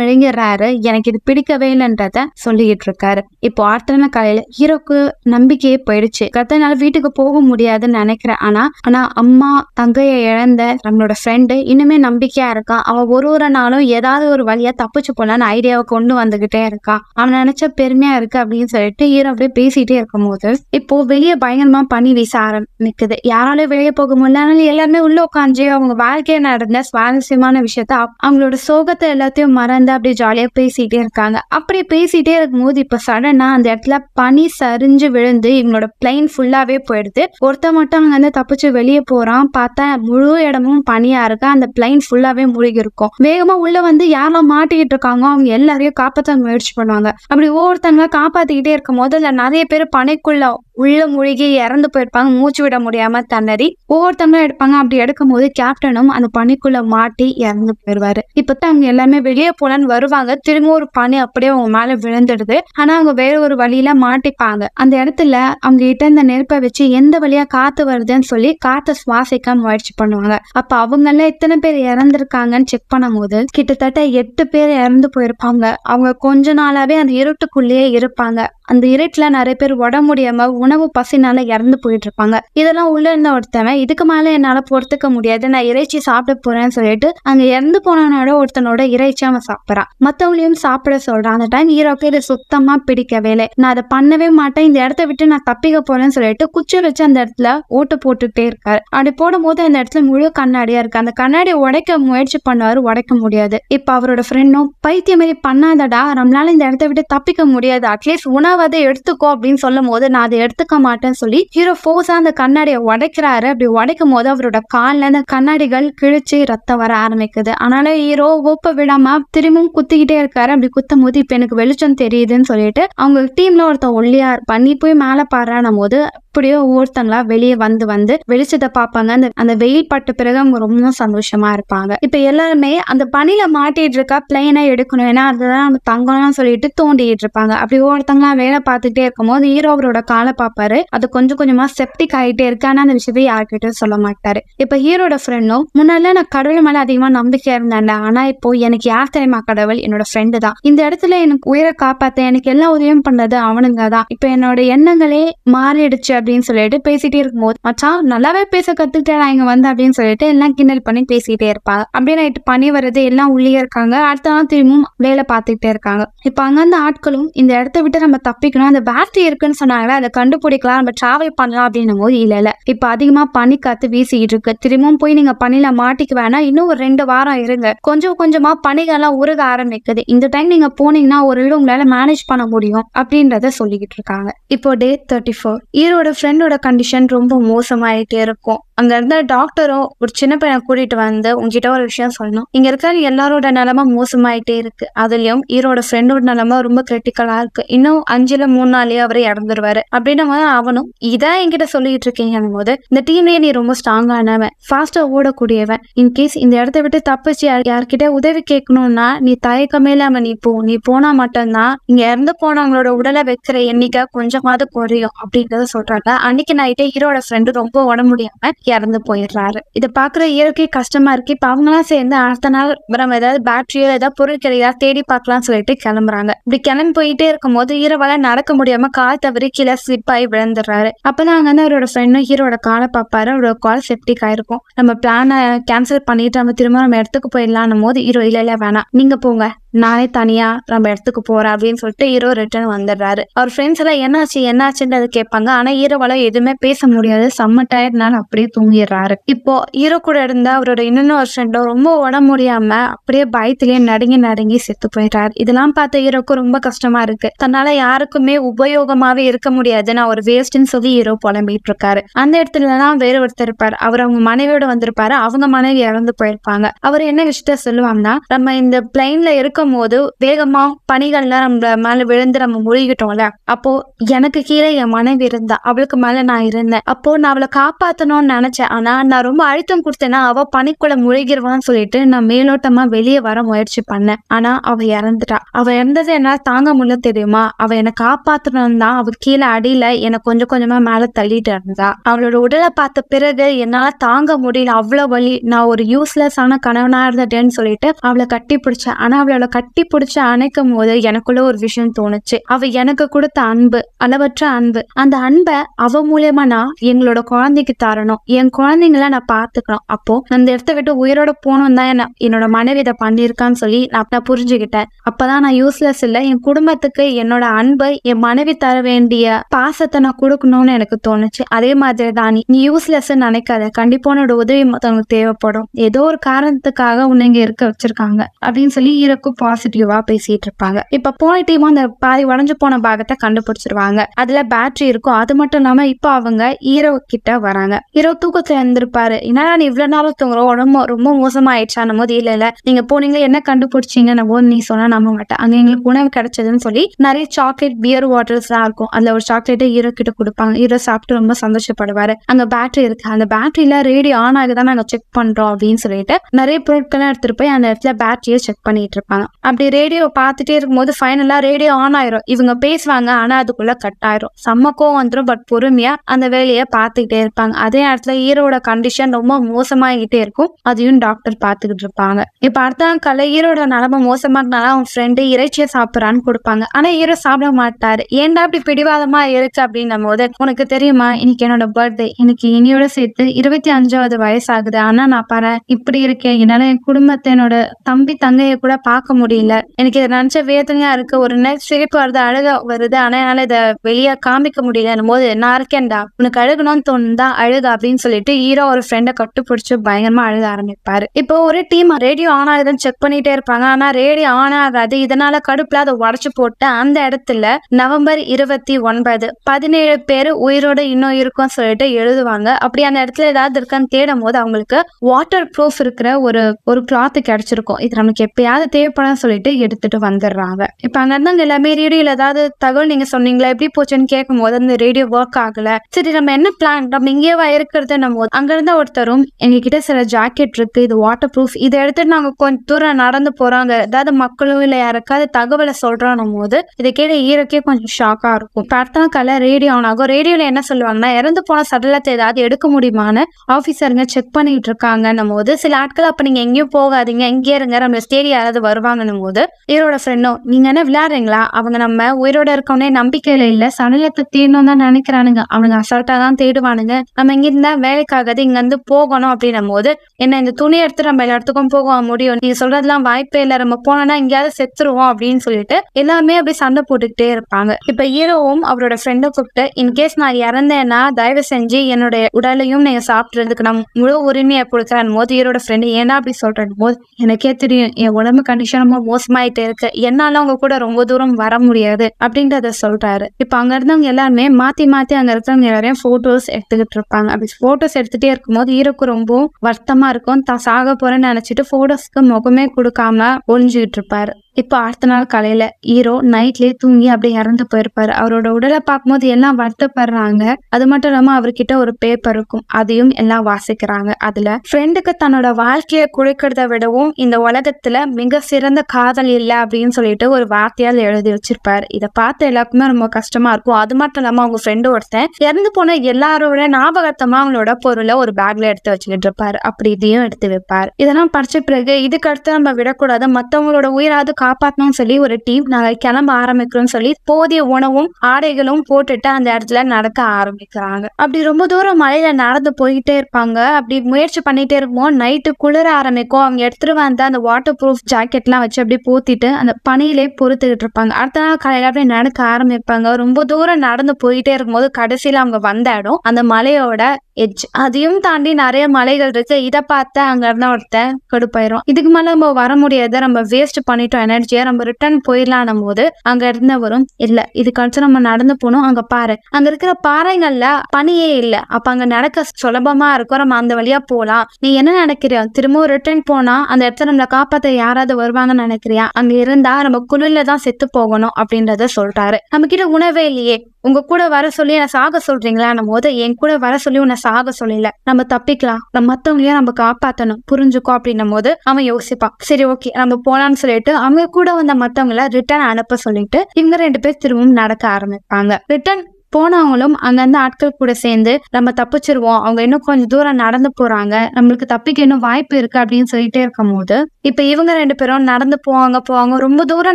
மெழுங்கிறாரு எனக்கு இது பிடிக்கவே இல்லைன்றத சொல்லிக்கிட்டு இருக்காரு. இப்போ ஆர்த்தன காலையில ஹீரோக்கு நம்பிக்கையே போயிடுச்சு. கத்தனால நாள் வீட்டுக்கு போக முடியாதுன்னு நினைக்கிறேன். ஆனா ஆனா அம்மா தங்கையை இழந்த நம்மளோட ஃப்ரெண்டு இன்னுமே நம்பிக்கையா இருக்கா? அவன் ஒரு ஒரு நாளும் ஏதாவது ஒரு வழியா தப்பிச்சு போலான்னு ஐடியாவை கொண்டு வந்து வந்துகிட்டே இருக்கான் அவன் நினைச்ச பெருமையா இருக்கு அப்படின்னு சொல்லிட்டு ஹீரோ அப்படியே பேசிட்டே இருக்கும்போது இப்போ வெளியே பயங்கரமா பனி வீச ஆரம்பிக்குது. யாராலும் வெளியே போக முடியல. அதனால எல்லாருமே உள்ள உட்காந்து அவங்க வாழ்க்கையை நடந்த சுவாரஸ்யமான விஷயத்த அவங்களோட சோகத்தை எல்லாத்தையும் மறந்து அப்படியே ஜாலியா பேசிட்டே இருக்காங்க. அப்படி பேசிட்டே இருக்கும்போது இப்ப சடனா அந்த இடத்துல பனி சரிஞ்சு விழுந்து இவங்களோட பிளைன் ஃபுல்லாவே போயிடுது. ஒருத்த மட்டும் அங்க இருந்து தப்பிச்சு வெளியே போறான். பார்த்தா முழு இடமும் பனியா இருக்கு. அந்த பிளைன் ஃபுல்லாவே முழுகி இருக்கும் வேகமா உள்ள வந்து யாரெல்லாம் மாட்டிக்கிட்டு இருக்காங்க அவங்க எல்லாரையும் காப்பாற்ற முயற்சி பண்ணுவாங்க. அப்படி ஒவ்வொருத்தங்க காப்பாத்திக்கிட்டே இருக்கும் போது இல்ல நிறைய பேர் பனைக்குள்ள உள்ள மூழ்கி இறந்து போயிருப்பாங்க. மூச்சு விட முடியாம தண்ணறி ஒவ்வொருத்தங்களும் எடுப்பாங்க. அப்படி எடுக்கும் போது கேப்டனும் அந்த பனிக்குள்ள மாட்டி இறந்து போயிருவாரு. இப்பதான் அவங்க எல்லாமே வெளியே போலான்னு வருவாங்க. திரும்ப ஒரு பனி அப்படியே அவங்க மேல விழுந்துடுது. ஆனா அவங்க வேற ஒரு வழியில மாட்டிப்பாங்க. அந்த இடத்துல அவங்க கிட்ட இந்த நெருப்பை வச்சு எந்த வழியா காத்து வருதுன்னு சொல்லி காத்த சுவாசிக்க முயற்சி பண்ணுவாங்க. அப்ப அவங்க எல்லாம் எத்தனை பேர் இறந்திருக்காங்கன்னு செக் பண்ணும்போது கிட்டத்தட்ட எட்டு பேர் இறந்து போயிருப்பாங்க. அவங்க கொஞ்ச நாளாவே அந்த இருட்டுக்குள்ளேயே இருப்பாங்க. அந்த இருட்டுல நிறைய பேர் உட முடியாம உணவு பசினால இறந்து போயிட்டு இருப்பாங்க. இதெல்லாம் உள்ள இருந்த ஒருத்தவன் இதுக்கு மேல என்னால பொறுத்துக்க முடியாது. நான் இறைச்சி சாப்பிட போறேன்னு சொல்லிட்டு அங்க இறந்து போனவனோட ஒருத்தனோட இறைச்சி அவன் சாப்பிட்றான். மத்தவங்களையும் சாப்பிட சொல்றான். அந்த டைம் ஹீரோக்கு இது சுத்தமா பிடிக்கவே இல்லை. நான் அதை பண்ணவே மாட்டேன். இந்த இடத்த விட்டு நான் தப்பிக்க போறேன்னு சொல்லிட்டு குச்சி வச்சு அந்த இடத்துல ஓட்டு போட்டுட்டே இருக்காரு. அப்படி போடும் போது அந்த இடத்துல முழு கண்ணாடியா இருக்கு. அந்த கண்ணாடியை உடைக்க முயற்சி பண்ணுவாரு. உடைக்க முடியாது. இப்ப அவரோட ஃப்ரெண்டும் பைத்தியம் மாதிரி பண்ணாதடா நம்மளால இந்த இடத்த விட்டு தப்பிக்க முடியாது. அட்லீஸ்ட் உணவதை எடுத்துக்கோ அப்படின்னு சொல்லும் போது நான் அதை எடுத்துக்க மாட்டேன்னு சொல்லி ஹீரோ ஃபோர்ஸா அந்த கண்ணாடியை உடைக்கிறாரு. அப்படி உடைக்கும் போது அவரோட காலில் அந்த கண்ணாடிகள் கிழிச்சு ரத்தம் வர ஆரம்பிக்குது. ஆனாலும் ஹீரோ ஓப்ப விடாம திரும்பவும் குத்திக்கிட்டே இருக்காரு. அப்படி குத்தும் போது இப்ப எனக்கு வெளிச்சம் தெரியுதுன்னு சொல்லிட்டு அவங்க டீம்ல ஒருத்தன் ஒல்லியா பண்ணி போய் மேல பாடுறான போது எப்படியோ ஒவ்வொருத்தங்களா வெளியே வந்து வந்து வெளிச்சத்தை பார்ப்பாங்க. அந்த அந்த வெயில் பட்ட பிறகு அவங்க ரொம்ப சந்தோஷமா இருப்பாங்க. இப்ப எல்லாருமே அந்த பனியில மாட்டிட்டு இருக்கா பிளைனா எடுக்கணும். ஏன்னா அதுதான் நம்ம தங்கம்லாம் சொல்லிட்டு தோண்டிட்டு இருப்பாங்க. அப்படி ஒவ்வொருத்தங்களா வேலை பார்த்துட்டே இருக்கும்போது ஹீரோ அவரோட காலை பார்ப்பாரு. அது கொஞ்சம் கொஞ்சமா செப்டிக் ஆகிட்டே இருக்கு. ஆனா அந்த விஷயத்தை யார்கிட்டயும் சொல்ல மாட்டாரு. இப்ப ஹீரோட ஃப்ரெண்டும் முன்னால நான் கடவுள் மேல அதிகமா நம்பிக்கை இருந்தேன் ஆனா இப்போ எனக்கு யார் தெரியுமா கடவுள்? என்னோட ஃப்ரெண்டு தான். இந்த இடத்துல எனக்கு உயிரை காப்பாத்த எனக்கு எல்லா உதவியும் பண்ணது அவனுங்க தான் இப்ப என்னோட எண்ணங்களே மாறிடுச்சு அப்படின்னு சொல்லிட்டு பேசிட்டே இருக்கும்போது மச்சான் நல்லாவே பேச கத்துக்கிட்டேன் நான் இங்க வந்து அப்படின்னு சொல்லிட்டு எல்லாம் கிண்டல் பண்ணி பேசிட்டே இருப்பாங்க அப்படியே நைட்டு பனி வருது எல்லாம் உள்ளே இருக்காங்க. அடுத்த நாள் திரும்பவும் வேலை பார்த்துக்கிட்டே இருக்காங்க. இப்ப அந்த ஆட்களும் இந்த இடத்த விட்டு நம்ம தப்பிக்கணும். அந்த பேட்டரி இருக்குன்னு சொன்னாங்களே அதை கண்டுபிடிக்கலாம். நம்ம டிராவல் பண்ணலாம் அப்படின்னும் போது இல்ல இல்ல. இப்ப அதிகமா பனி காத்து வீசிட்டு இருக்கு. திரும்பவும் போய் நீங்க பனில மாட்டிக்க வேணாம். இன்னும் ஒரு ரெண்டு வாரம் இருங்க. கொஞ்சம் கொஞ்சமா பனிகள்லாம் உருக ஆரம்பிக்குது. இந்த டைம் நீங்க போனீங்கன்னா ஒரு வீடு உங்களால மேனேஜ் பண்ண முடியும் அப்படின்றத சொல்லிக்கிட்டு இருக்காங்க. இப்போ டே தேர்ட்டி ஃபோர் ஈரோட ஃப்ரெண்டோட கண்டிஷன் ரொம்ப மோசமாயிட்டே இருக்கும். அங்க இருந்த டாக்டரும் ஒரு சின்ன பையனை கூட்டிட்டு வந்து உங்ககிட்ட ஒரு விஷயம் சொல்லணும். இங்க இருக்கிற எல்லாரோட நிலைமை மோசமாயிட்டே இருக்கு. அதுலயும் ஈரோட ஃப்ரெண்டோட நிலைமை ரொம்ப கிரிட்டிக்கலா இருக்கு. இன்னும் அஞ்சுல மூணு நாளே அவர் இறந்துருவாரு. அப்படின்னும் போது அவனும் இதான் என்கிட்ட சொல்லிட்டு இருக்கீங்க போது இந்த டீம்லயே நீ ரொம்ப ஸ்ட்ராங்கானவன் ஃபாஸ்டா ஓடக்கூடியவன். இன்கேஸ் இந்த இடத்த விட்டு தப்பிச்சு யார்- யார்கிட்ட உதவி கேட்கணும்னா நீ தயக்கமே இல்லாம நீ போ. நீ போனா மட்டும்தான் இங்க இறந்து போனவங்களோட உடலை வைக்கிற எண்ணிக்கை கொஞ்சமாவது குறையும். அப்படின்றத சொல்றாங்க. அன்னைக்கு நைட்டே ஹீரோட ஃப்ரெண்டு ரொம்ப உடம்பு முடியாம இறந்து போயிடுறாரு. இதை பாக்குற இயற்கை கஷ்டமா இருக்கு. இப்ப அவங்களாம் சேர்ந்து அடுத்த நாள் நம்ம ஏதாவது பேட்டரியோ ஏதாவது பொருள் கிடையாது தேடி பார்க்கலாம்னு சொல்லிட்டு கிளம்புறாங்க. இப்படி கிளம்பி போயிட்டே இருக்கும்போது ஹீரோவால நடக்க முடியாம கால் தவறி கீழே ஸ்லிப் ஆகி விழுந்துடுறாரு. அப்பதான் அங்க அவரோட ஃப்ரெண்டும் ஹீரோட காலை பார்ப்பாரு. அவரோட கால் செப்டிக் ஆயிருக்கும். நம்ம பிளானை கேன்சல் பண்ணிட்டு நம்ம திரும்ப நம்ம இடத்துக்கு போயிடலாம் போது ஹீரோ இல்ல இல்ல வேணாம். நீங்க போங்க. நானே தனியா நம்ம இடத்துக்கு போறேன் அப்படின்னு சொல்லிட்டு ஹீரோ ரிட்டர்ன் வந்துடுறாரு. அவர் ஃப்ரெண்ட்ஸ் எல்லாம் என்னாச்சு என்னாச்சுன்றது கேட்பாங்க. ஆனா ஹீரோவால எதுவுமே பேச முடியாது. செம்ம டயர்ட்னால அப்படியே தூங்கிடுறாரு. இப்போ ஹீரோ கூட இருந்த அவரோட இன்னொரு ஃப்ரெண்டும் ரொம்ப உடம்பு முடியாம அப்படியே பயத்திலேயே நடுங்கி நடுங்கி செத்து போயிடுறாரு. இதெல்லாம் பார்த்த ஹீரோக்கு ரொம்ப கஷ்டமா இருக்கு. தன்னால யாருக்குமே உபயோகமாவே இருக்க முடியாது நான் ஒரு வேஸ்ட்னு சொல்லி ஹீரோ புலம்பிட்டு இருக்காரு. அந்த இடத்துல தான் வேற ஒருத்தர் இருப்பாரு. அவர் அவங்க மனைவியோட வந்திருப்பாரு. அவங்க மனைவி இறந்து போயிருப்பாங்க. அவர் என்ன விஷயத்த சொல்லுவாங்கன்னா நம்ம இந்த பிளைன்ல இருக்கும் போது வேகமா பணிகள்லாம் நம்ம மேல விழுந்து நம்ம முழுகிட்டோம்ல அப்போ எனக்கு கீழே என் மனைவி இருந்தா அவளுக்கு மேல நான் இருந்தேன். அப்போ நான் அவளை காப்பாத்தணும்னு நினைச்சேன். ஆனா நான் ரொம்ப அழுத்தம் கொடுத்தேன்னா அவ பணிக்குள்ள முழுகிருவான்னு சொல்லிட்டு நான் மேலோட்டமா வெளியே வர முயற்சி பண்ணேன். ஆனா அவ இறந்துட்டா. அவ இறந்தது என்னால தாங்க முடியல தெரியுமா? அவ என்னை காப்பாத்தணும் தான் அவ கீழே அடியில என்னை கொஞ்சம் கொஞ்சமா மேல தள்ளிட்டு இருந்தா. அவளோட உடலை பார்த்த பிறகு என்னால தாங்க முடியல. அவ்வளவு வழி நான் ஒரு யூஸ்லெஸ் ஆன கணவனா இருந்துட்டேன்னு சொல்லிட்டு அவளை கட்டி பிடிச்சேன் ஆனா அவளோட கட்டி பிடிச்சு அணைக்கும் போது எனக்குள்ள ஒரு விஷயம் தோணுச்சு. அவ எனக்கு கொடுத்த அன்பு அளவற்ற அன்பு. அந்த அன்பை அவ மூலியமா நான் எங்களோட குழந்தைக்கு தரணும். என் குழந்தைங்கள நான் பாத்துக்கணும் அப்போ அந்த இடத்த விட்டு உயிரோட போகணும் தான் என்னோட மனைவி இதை பண்ணியிருக்கான்னு சொல்லி நான் நான் புரிஞ்சுக்கிட்டேன். அப்பதான் நான் யூஸ்லெஸ் இல்ல. என் குடும்பத்துக்கு என்னோட அன்பை என் மனைவி தர வேண்டிய பாசத்தை நான் கொடுக்கணும்னு எனக்கு தோணுச்சு. அதே மாதிரி தான் நீ யூஸ்லெஸ் நினைக்காத. கண்டிப்பா உன்னோட உதவி மத்தவங்களுக்கு தேவைப்படும். ஏதோ ஒரு காரணத்துக்காக உன்னை இங்க இருக்க வச்சிருக்காங்க. அப்படின்னு சொல்லி இருக்கும் பாசிட்டிவா பேசிட்டு இருப்பாங்க இப்ப போன அந்த பாதி உடஞ்சு போன பாகத்தை கண்டுபிடிச்சிருவாங்க. அதுல பேட்டரி இருக்கும். அது மட்டும் இல்லாம இப்போ அவங்க ஹீரோ கிட்ட வராங்க. ஹீரோ தூக்கத்துல இருந்திருப்பாரு என்னடா நீ இவ்வளவு நாளும் தூங்குறோம் உடம்பு ரொம்ப மோசமாயிடுச்சான போது இல்ல இல்ல. நீங்க போனீங்க என்ன கண்டுபிடிச்சீங்கன்னு போது நீ சொன்னா நம்ப மாட்டேன் அங்க எங்களுக்கு உணவு கிடைச்சதுன்னு சொல்லி நிறைய சாக்லேட் பியர் வாட்டர்ஸ் எல்லாம் இருக்கும். அதுல ஒரு சாக்லேட்டை ஹீரோ கிட்ட கொடுப்பாங்க. ஹீரோ சாப்பிட்டு ரொம்ப சந்தோஷப்படுவாரு. அங்க பேட்டரி இருக்கு. அந்த பேட்டரியில ரேடியோ ஆன் ஆகுதான் நாங்க செக் பண்றோம் அப்படின்னு சொல்லிட்டு நிறைய பொருட்கள்லாம் எடுத்துட்டு போய் அந்த இடத்துல பேட்டரியை செக் பண்ணிட்டு இருப்பாங்க. அப்படி ரேடியோ பார்த்துட்டே இருக்கும்போது ஃபைனலாக ரேடியோ ஆன் ஆயிரும். இவங்க பேசுவாங்க ஆனா அதுக்குள்ள கட் ஆயிரும். செம்ம கோவம் வந்துடும் பட் பொறுமையா அந்த வேலையை பார்த்துக்கிட்டே இருப்பாங்க. அதே நேரத்துல ஈரோட கண்டிஷன் ரொம்ப மோசமாகிட்டே இருக்கும். அதையும் டாக்டர் பார்த்துக்கிட்டு இருப்பாங்க. இப்ப அடுத்த நாள் ஈரோட நிலமை மோசமாகனால மோசமாக்குனால அவன் ஃப்ரெண்டு இறைச்சியை சாப்பிட்றான்னு கொடுப்பாங்க. ஆனா ஹீரோ சாப்பிட மாட்டாரு. ஏன்டா இப்படி பிடிவாதமாக இருக்கு அப்படின்னும் போது உனக்கு தெரியுமா இன்னைக்கு என்னோட பர்த்டே இன்னைக்கு இனியோட சேர்த்து இருபத்தி அஞ்சாவது வயசாகுது. ஆனா நான் பாரு இப்படி இருக்கேன். என்னால என் குடும்பத்தை என்னோட தம்பி தங்கையை கூட பார்க்க முடியல. எனக்கு இதை நினைச்ச வேதனையா இருக்கு. ஒரு நேரம் சிரிப்பு வருது அழுக வருது. ஆனா என்னால இதை வெளியே காமிக்க முடியலன்னும் போது நான் இருக்கேன்டா. உனக்கு அழுகணும்னு தோணுதா அழுக அப்படின்னு சொல்லிட்டு ஹீரோ ஒரு ஃப்ரெண்டை கட்டுப்பிடிச்சு பயங்கரமா அழுக ஆரம்பிப்பாரு. இப்போ ஒரு டீம் ரேடியோ ஆன் ஆகுதுன்னு செக் பண்ணிட்டே இருப்பாங்க. ஆனா ரேடியோ ஆன் ஆகாது. இதனால கடுப்புல அதை உடச்சு போட்டு அந்த இடத்துல நவம்பர் இருபத்தி ஒன்பது பதினேழு பேர் உயிரோட இன்னும் இருக்கும் சொல்லிட்டு எழுதுவாங்க. அப்படி அந்த இடத்துல ஏதாவது இருக்கான்னு தேடும் போது அவங்களுக்கு வாட்டர் ப்ரூஃப் இருக்கிற ஒரு ஒரு கிளாத் கிடைச்சிருக்கும். இது நமக்கு எப்பயாவது தேவைப்பட போறேன்னு சொல்லிட்டு எடுத்துட்டு வந்துடுறாங்க இப்போ அங்க இருந்தாங்க எல்லாமே ரேடியோல ஏதாவது தகவல் நீங்க சொன்னீங்களா? எப்படி போச்சுன்னு கேட்கும் போது அந்த ரேடியோ ஒர்க் ஆகல. சரி நம்ம என்ன பிளான் நம்ம இங்கேவா இருக்கிறது நம்ம அங்க இருந்த ஒருத்தரும் எங்ககிட்ட சில ஜாக்கெட் இருக்கு இது வாட்டர் ப்ரூஃப் இதை எடுத்துட்டு நாங்க கொஞ்சம் தூரம் நடந்து போறாங்க ஏதாவது மக்களும் இல்ல யாருக்காவது தகவலை சொல்றோம் போது இதை கேட்ட ஈரக்கே கொஞ்சம் ஷாக்கா இருக்கும். பார்த்தா அடுத்த நாள் ரேடியோ ஆன் ஆகும் ரேடியோல என்ன சொல்லுவாங்கன்னா இறந்து போன சடலத்தை ஏதாவது எடுக்க முடியுமான்னு ஆபீசருங்க செக் பண்ணிட்டு இருக்காங்கன்னும் போது சில ஆட்கள் அப்ப நீங்க எங்கேயும் போகாதீங்க. இங்கே இருங்க. நம்ம ஸ்டேடி யாராவது வருவாங்க. வருவாங்கன்னும் போது ஈரோட ஃப்ரெண்டும் நீங்க என்ன விளையாடுறீங்களா? அவங்க நம்ம உயிரோட இருக்கவனே நம்பிக்கையில இல்ல சடலத்தை தேடணும் தான் நினைக்கிறானுங்க. அவனுங்க அசால்ட்டா தான் தேடுவானுங்க. நம்ம இங்க இருந்தா வேலைக்காகாது இங்க இருந்து போகணும் அப்படின்னும் போது என்ன இந்த துணி எடுத்து நம்ம எல்லா இடத்துக்கும் போக முடியும். நீங்க சொல்றதெல்லாம் வாய்ப்பே இல்ல. நம்ம போனோம்னா எங்கேயாவது செத்துருவோம் அப்படின்னு சொல்லிட்டு எல்லாமே அப்படி சண்டை போட்டுக்கிட்டே இருப்பாங்க. இப்ப ஹீரோவும் அவரோட ஃப்ரெண்டை கூப்பிட்டு இன்கேஸ் நான் இறந்தேன்னா தயவு செஞ்சு என்னுடைய உடலையும் நீங்க சாப்பிட்றதுக்கு நான் முழு உரிமையை கொடுக்குறேன் போது ஹீரோட ஃப்ரெண்டு ஏன்னா அப்படி சொல்றேன் போது எனக்கே தெரியும். என் உடம்பு கண்டிஷன் ரொம்ப மோசமாயிட்டே இருக்கு. என்னால அவங்க கூட ரொம்ப தூரம் வர முடியாது அப்படின்றத சொல்றாரு. இப்ப அங்க இருந்தவங்க எல்லாருமே மாத்தி மாத்தி அங்க இருக்கிறவங்க எல்லாரையும் போட்டோஸ் எடுத்துக்கிட்டு இருப்பாங்க. அப்படி போட்டோஸ் எடுத்துட்டே இருக்கும்போது ஹீரோக்கு ரொம்ப வருத்தமா இருக்கும். தான் சாக போறேன்னு நினைச்சிட்டு போட்டோஸ்க்கு முகமே கொடுக்காம ஒளிஞ்சுக்கிட்டு இருப்பாரு. இப்போ அடுத்த நாள் காலையில ஹீரோ நைட்லயே தூங்கி அப்படியே இறந்து போயிருப்பாரு. அவரோட உடலை பார்க்கும்போது எல்லாம் வருத்தப்படுறாங்க. அது மட்டும் இல்லாம அவர்கிட்ட ஒரு பேப்பர் இருக்கும். அதையும் எல்லாம் வாசிக்கிறாங்க. அதுல ஃப்ரெண்டுக்கு தன்னோட வாழ்க்கையை குறைக்கிறத விடவும் இந்த உலகத்துல மிக சிறந்த காதல் இல்லை அப்படின்னு சொல்லிட்டு ஒரு வார்த்தையால் எழுதி வச்சிருப்பாரு. இதை பார்த்து எல்லாருக்குமே ரொம்ப கஷ்டமா இருக்கும். அது மட்டும் இல்லாம அவங்க ஃப்ரெண்டு ஒருத்தன் இறந்து போன எல்லாரோட ஞாபகத்தமா அவங்களோட பொருளை ஒரு பேக்ல எடுத்து வச்சுக்கிட்டு இருப்பாரு. அப்படி இதையும் எடுத்து வைப்பார். இதெல்லாம் படிச்ச பிறகு இதுக்கு அடுத்து நம்ம விடக்கூடாது. மத்தவங்களோட உயிராது காப்பாற்றணும்னு சொல்லி ஒரு டீம் நாங்கள் கிளம்ப ஆரம்பிக்கிறோம்னு சொல்லி போதிய உணவும் ஆடைகளும் போட்டுட்டு அந்த இடத்துல நடக்க ஆரம்பிக்கிறாங்க. அப்படி ரொம்ப தூரம் மலையில நடந்து போயிட்டே இருப்பாங்க. அப்படி முயற்சி பண்ணிட்டே இருப்போம். நைட்டு குளிர ஆரம்பிக்கும். அவங்க எடுத்துட்டு வந்த அந்த வாட்டர் ப்ரூஃப் ஜாக்கெட்லாம் வச்சு அப்படியே போத்திட்டு அந்த பனியிலே பொறுத்துக்கிட்டு இருப்பாங்க. அடுத்த நாள் காலையில அப்படியே நடக்க ஆரம்பிப்பாங்க. ரொம்ப தூரம் நடந்து போயிட்டே இருக்கும்போது கடைசியில அவங்க வந்த இடம் அந்த மலையோட எட்ஜ். அதையும் தாண்டி நிறைய மலைகள் இருக்கு. இதை பார்த்து அங்க இருந்த ஒருத்தர் கடுப்பாயிரும் இதுக்கு மேல நம்ம வர முடியாது நம்ம வேஸ்ட் பண்ணிட்டோம். எனர்ஜியை நம்ம ரிட்டர்ன் போயிடலாம் போது அங்க இருந்தவரும் இல்ல இதுக்கடுத்து நம்ம நடந்து போனோம் அங்க பாரு. அங்க இருக்கிற பாறைகள்ல பனியே இல்ல. அப்ப அங்க நடக்க சுலபமா இருக்கும். நம்ம அந்த வழியா போலாம் நீ என்ன நினைக்கிறியா? திரும்பவும் ரிட்டர்ன் போனா அந்த இடத்துல நம்மளை காப்பாத்த யாராவது வருவாங்கன்னு நினைக்கிறியா? அங்க இருந்தா நம்ம குளிர்ல தான் செத்து போகணும் அப்படின்றத சொல்றாரு. நம்ம கிட்ட உணவே இல்லையே. உங்க கூட வர சொல்லி என்ன சாக சொல்றீங்களான்னும் போது என் கூட வர சொல்லி உன்னை சாக சொல்லல. நம்ம தப்பிக்கலாம். நம்ம மத்தவங்களையும் நம்ம காப்பாத்தணும். புரிஞ்சுக்கோ அப்படின்னும் போது அவன் யோசிப்பான். சரி ஓகே நம்ம போலான்னு சொல்லிட்டு அவங்க கூட வந்த மத்தவங்கள ரிட்டர்ன் அனுப்ப சொல்லிட்டு இவங்க ரெண்டு பேர் திரும்பவும் நடக்க ஆரம்பிப்பாங்க. ரிட்டர்ன் போனவங்களும் அந்தந்த ஆட்கள் கூட சேர்ந்து நம்ம தப்பிச்சிருவோம் அவங்க இன்னும் கொஞ்சம் தூரம் நடந்து போறாங்க நம்மளுக்கு தப்பிக்க இன்னும் வாய்ப்பு இருக்கு அப்படின்னு சொல்லிட்டே இருக்கும் போது இப்ப இவங்க ரெண்டு பேரும் நடந்து போவாங்க போவாங்க ரொம்ப தூரம்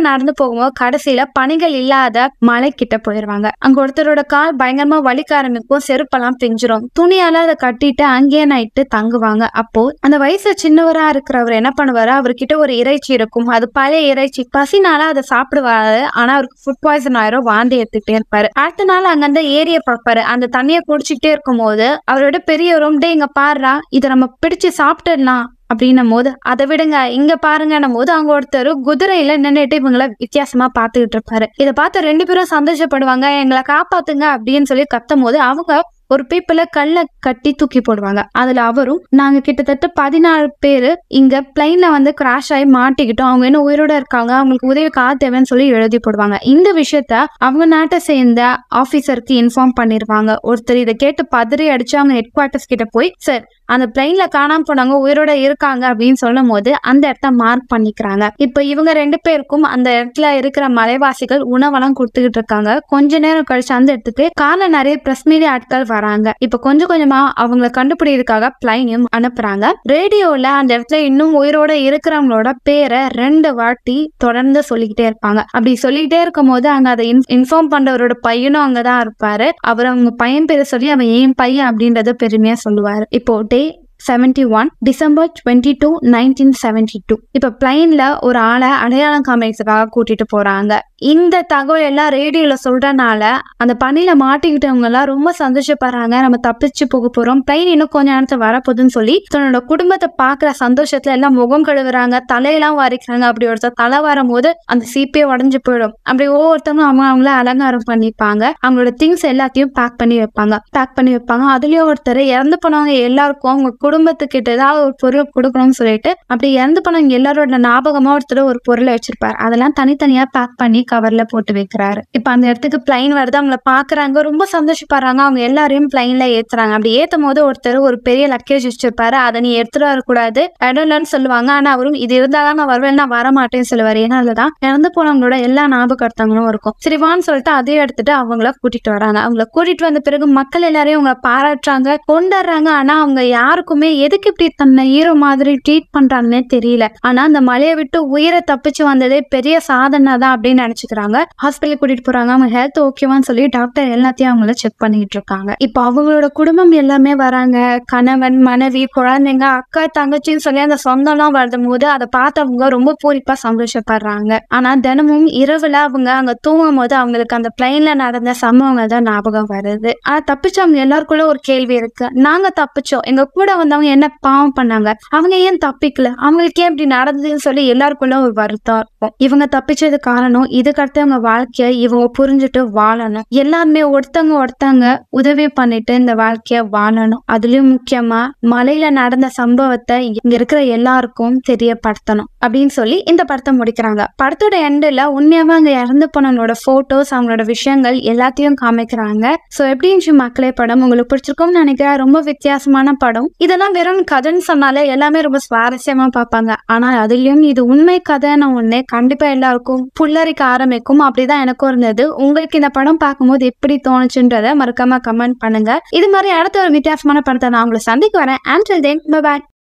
நடந்து போகும்போது கடைசியில பணிகள் இல்லாத மலை கிட்ட போயிருவாங்க. அங்க ஒருத்தரோட கால் பயங்கரமா வலிக்க ஆரம்பிக்கும் செருப்பெல்லாம் பிஞ்சிரும். துணியால அதை கட்டிட்டு அங்கேயே நைட்டு தங்குவாங்க. அப்போ அந்த வயசு சின்னவரா இருக்கிறவர் என்ன பண்ணுவாரு? அவர்கிட்ட ஒரு இறைச்சி இருக்கும். அது பழைய இறைச்சி. பசினால அதை சாப்பிடுவாரு. ஆனா அவருக்கு ஃபுட் பாய்சன் ஆயிரும் வாந்தி எடுத்துக்கிட்டே இருப்பாரு. அடுத்த நாள் அங்க அந்த ஏரிய பார்ப்பாரு. அந்த தண்ணியை குடிச்சிக்கிட்டே இருக்கும்போது அவரோட பெரியவரும் டே இங்க பாருடா இதை நம்ம பிடிச்சு சாப்பிட்டுடலாம். அப்படின்னும் போது அதை விடுங்க இங்க பாருங்கன்னும் போது அவங்க ஒருத்தர் குதிரையில நின்னுட்டு இவங்கள வித்தியாசமா பாத்துக்கிட்டு இருப்பாரு. இதை பார்த்து ரெண்டு பேரும் சந்தோஷப்படுவாங்க. எங்களை காப்பாத்துங்க அப்படின்னு சொல்லி கத்தும் போது அவங்க ஒரு பீப்பிள கல்லை கட்டி தூக்கி போடுவாங்க. அதுல அவரும் நாங்க கிட்டத்தட்ட பதினாலு பேரு இங்க பிளைன்ல வந்து கிராஷ் ஆகி மாட்டிக்கிட்டோம். அவங்க என்ன உயிரோட இருக்காங்க? அவங்களுக்கு உதவி கார் தேவைன்னு சொல்லி எழுதி போடுவாங்க. இந்த விஷயத்த அவங்க நாட்டை சேர்ந்த ஆபீசருக்கு இன்ஃபார்ம் பண்ணிருவாங்க. ஒருத்தர் இதை கேட்டு பதறி அடிச்சு அவங்க ஹெட் குவார்ட்டர்ஸ் கிட்ட போய் சார் அந்த பிளைன்ல காணாம போனவங்க உயிரோட இருக்காங்க. அப்படின்னு சொல்லும் போது அந்த இடத்த மார்க் பண்ணிக்கிறாங்க. இப்ப இவங்க ரெண்டு பேருக்கும் அந்த இடத்துல இருக்கிற மலைவாசிகள் உணவெல்லாம் கொடுத்துக்கிட்டு இருக்காங்க. கொஞ்ச நேரம் கழிச்சு அந்த இடத்துக்கு கார்ல நிறைய பிரஸ் மீடியா ஆட்கள் வராங்க. இப்ப கொஞ்சம் கொஞ்சமா அவங்கள கண்டுபிடிக்கிறதுக்காக பிளைனையும் அனுப்புறாங்க. ரேடியோல அந்த இடத்துல இன்னும் உயிரோட இருக்கிறவங்களோட பேரை ரெண்டு வாட்டி தொடர்ந்து சொல்லிக்கிட்டே இருப்பாங்க. அப்படி சொல்லிக்கிட்டே இருக்கும் போது அங்க அதை இன்ஃபார்ம் பண்றவரோட பையனும் அங்கதான் இருப்பாரு. அவர் அவங்க பையன் பேரை சொல்லி அவன் ஏன் பையன் அப்படின்றத பெருமையா சொல்லுவாரு. இப்போ day seventy one December twenty two nineteen seventy two இப்போ பிளைன்ல ஒரு ஆளை அடையாளம் காமிக்கிறதுக்காக கூட்டிட்டு போறாங்க. இந்த தகவல் எல்லாம் ரேடியோவில் சொல்கிறனால அந்த பணியில் மாட்டிக்கிட்டவங்கெல்லாம் ரொம்ப சந்தோஷப்படுறாங்க. நம்ம தப்பிச்சு போக போகிறோம் பிளைன் இன்னும் கொஞ்ச நேரத்தில் வரப்போகுதுன்னு சொல்லி தன்னோட குடும்பத்தை பார்க்குற சந்தோஷத்தில் எல்லாம் முகம் கழுவுறாங்க. தலையெல்லாம் வரைக்கிறாங்க. அப்படி ஒருத்தர் தலை வரும்போது அந்த சீப்பே உடஞ்சி போயிடும். அப்படி ஒவ்வொருத்தவங்க அவங்க அவங்கள அலங்காரம் பண்ணிப்பாங்க. அவங்களோட திங்ஸ் எல்லாத்தையும் பேக் பண்ணி வைப்பாங்க. பேக் பண்ணி வைப்பாங்க. அதுலேயும் ஒருத்தர் இறந்து போனவங்க எல்லாருக்கும் அவங்க குடும்பத்துக்கிட்ட ஏதாவது ஒரு பொருள் கொடுக்கணும்னு சொல்லிட்டு அப்படி இறந்து போனவங்க எல்லாரோட ஞாபகமாக ஒருத்தர் ஒரு பொருளை வச்சிருப்பார். அதெல்லாம் தனித்தனியாக பேக் பண்ணி கவர்ல போட்டு வைக்கிறாரு. இப்ப அந்த இடத்துக்கு பிளைன் வருது அவங்கள பாக்குறாங்க ரொம்ப சந்தோஷப்படுறாங்க. அவங்க எல்லாரையும் பிளைன்ல ஏத்துறாங்க. அப்படி ஏத்தும் போது ஒருத்தர் ஒரு பெரிய லக்கேஜ் வச்சிருப்பாரு. அதை நீ எடுத்துட்டு வரக்கூடாது. இடம்லன்னு இல்லைன்னு சொல்லுவாங்க. ஆனா அவரும் இது இருந்தாதான் நான் வருவேன் நான் வர மாட்டேன்னு சொல்லுவாரு. ஏன்னா அதுதான் இறந்து போனவங்களோட எல்லா ஞாபகத்தங்களும் இருக்கும். சரிவான்னு சொல்லிட்டு அதே எடுத்துட்டு அவங்கள கூட்டிட்டு வராங்க. அவங்கள கூட்டிட்டு வந்த பிறகு மக்கள் எல்லாரையும் அவங்க பாராட்டுறாங்க கொண்டாடுறாங்க. ஆனா அவங்க யாருக்குமே எதுக்கு இப்படி தன்னை ஹீரோ மாதிரி ட்ரீட் பண்றாங்கன்னே தெரியல. ஆனா அந்த மலையை விட்டு உயிரை தப்பிச்சு வந்ததே பெரிய சாதனை தான் அப்படின்னு வச்சுக்கிறாங்க ஹாஸ்பிட்டல் கூட்டிட்டு போறாங்க. அவங்க ஹெல்த் ஓகேவான்னு சொல்லி டாக்டர் எல்லாத்தையும் அவங்கள செக் பண்ணிட்டு இருக்காங்க. இப்போ அவங்களோட குடும்பம் எல்லாமே வராங்க. கணவன் மனைவி குழந்தைங்க அக்கா தங்கச்சின்னு சொல்லி அந்த சொந்தம்லாம் வருதும் போது அதை பார்த்து அவங்க ரொம்ப பூரிப்பா சந்தோஷப்படுறாங்க. ஆனா தினமும் இரவுல அவங்க அங்க தூங்கும் போது அவங்களுக்கு அந்த பிளைன்ல நடந்த சம்பவங்கள் தான் ஞாபகம் வருது. ஆனா தப்பிச்சவங்க எல்லாருக்குள்ள ஒரு கேள்வி இருக்கு. நாங்க தப்பிச்சோம். எங்க கூட வந்தவங்க என்ன பாவம் பண்ணாங்க? அவங்க ஏன் தப்பிக்கல? அவங்களுக்கு ஏன் இப்படி நடந்ததுன்னு சொல்லி எல்லாருக்குள்ள ஒரு வருத்தம் இருக்கும். இவங்க தப்பிச்சது காரணம் இது இதுக்கடுத்து அவங்க வாழ்க்கைய இவங்க புரிஞ்சுட்டு வாழணும். எல்லாருமே ஒருத்தவங்க ஒருத்தவங்க உதவி பண்ணிட்டு இந்த வாழ்க்கைய வாழணும். அதுலயும் முக்கியமா மலையில நடந்த சம்பவத்தை இங்க இருக்கிற எல்லாருக்கும் தெரியப்படுத்தணும் அப்படின்னு சொல்லி இந்த படத்தை முடிக்கிறாங்க. படத்தோட எண்டில் உண்மையாவே அங்க இறந்து போனவங்களோட போட்டோஸ் அவங்களோட விஷயங்கள் எல்லாத்தையும் காமிக்கிறாங்க. சோ எப்படி இருந்துச்சு மக்களே படம்? உங்களுக்கு பிடிச்சிருக்கும்னு நினைக்கிறேன். ரொம்ப வித்தியாசமான படம். இதெல்லாம் வெறும் கதைன்னு சொன்னாலே எல்லாமே ரொம்ப சுவாரஸ்யமா பார்ப்பாங்க. ஆனா அதுலயும் இது உண்மை கதைன்னு ஒண்ணு கண்டிப்பா எல்லாருக்கும் புல்லரிக்க ஆரம்பிக்கும். அப்படிதான் எனக்கும் இருந்தது. உங்களுக்கு இந்த படம் பார்க்கும்போது எப்படி தோணுச்சுன்றத மறக்காம கமெண்ட் பண்ணுங்க. இது மாதிரி அடுத்த ஒரு வித்தியாசமான படத்தை நான் உங்களை சந்திக்க வரேன். And then bye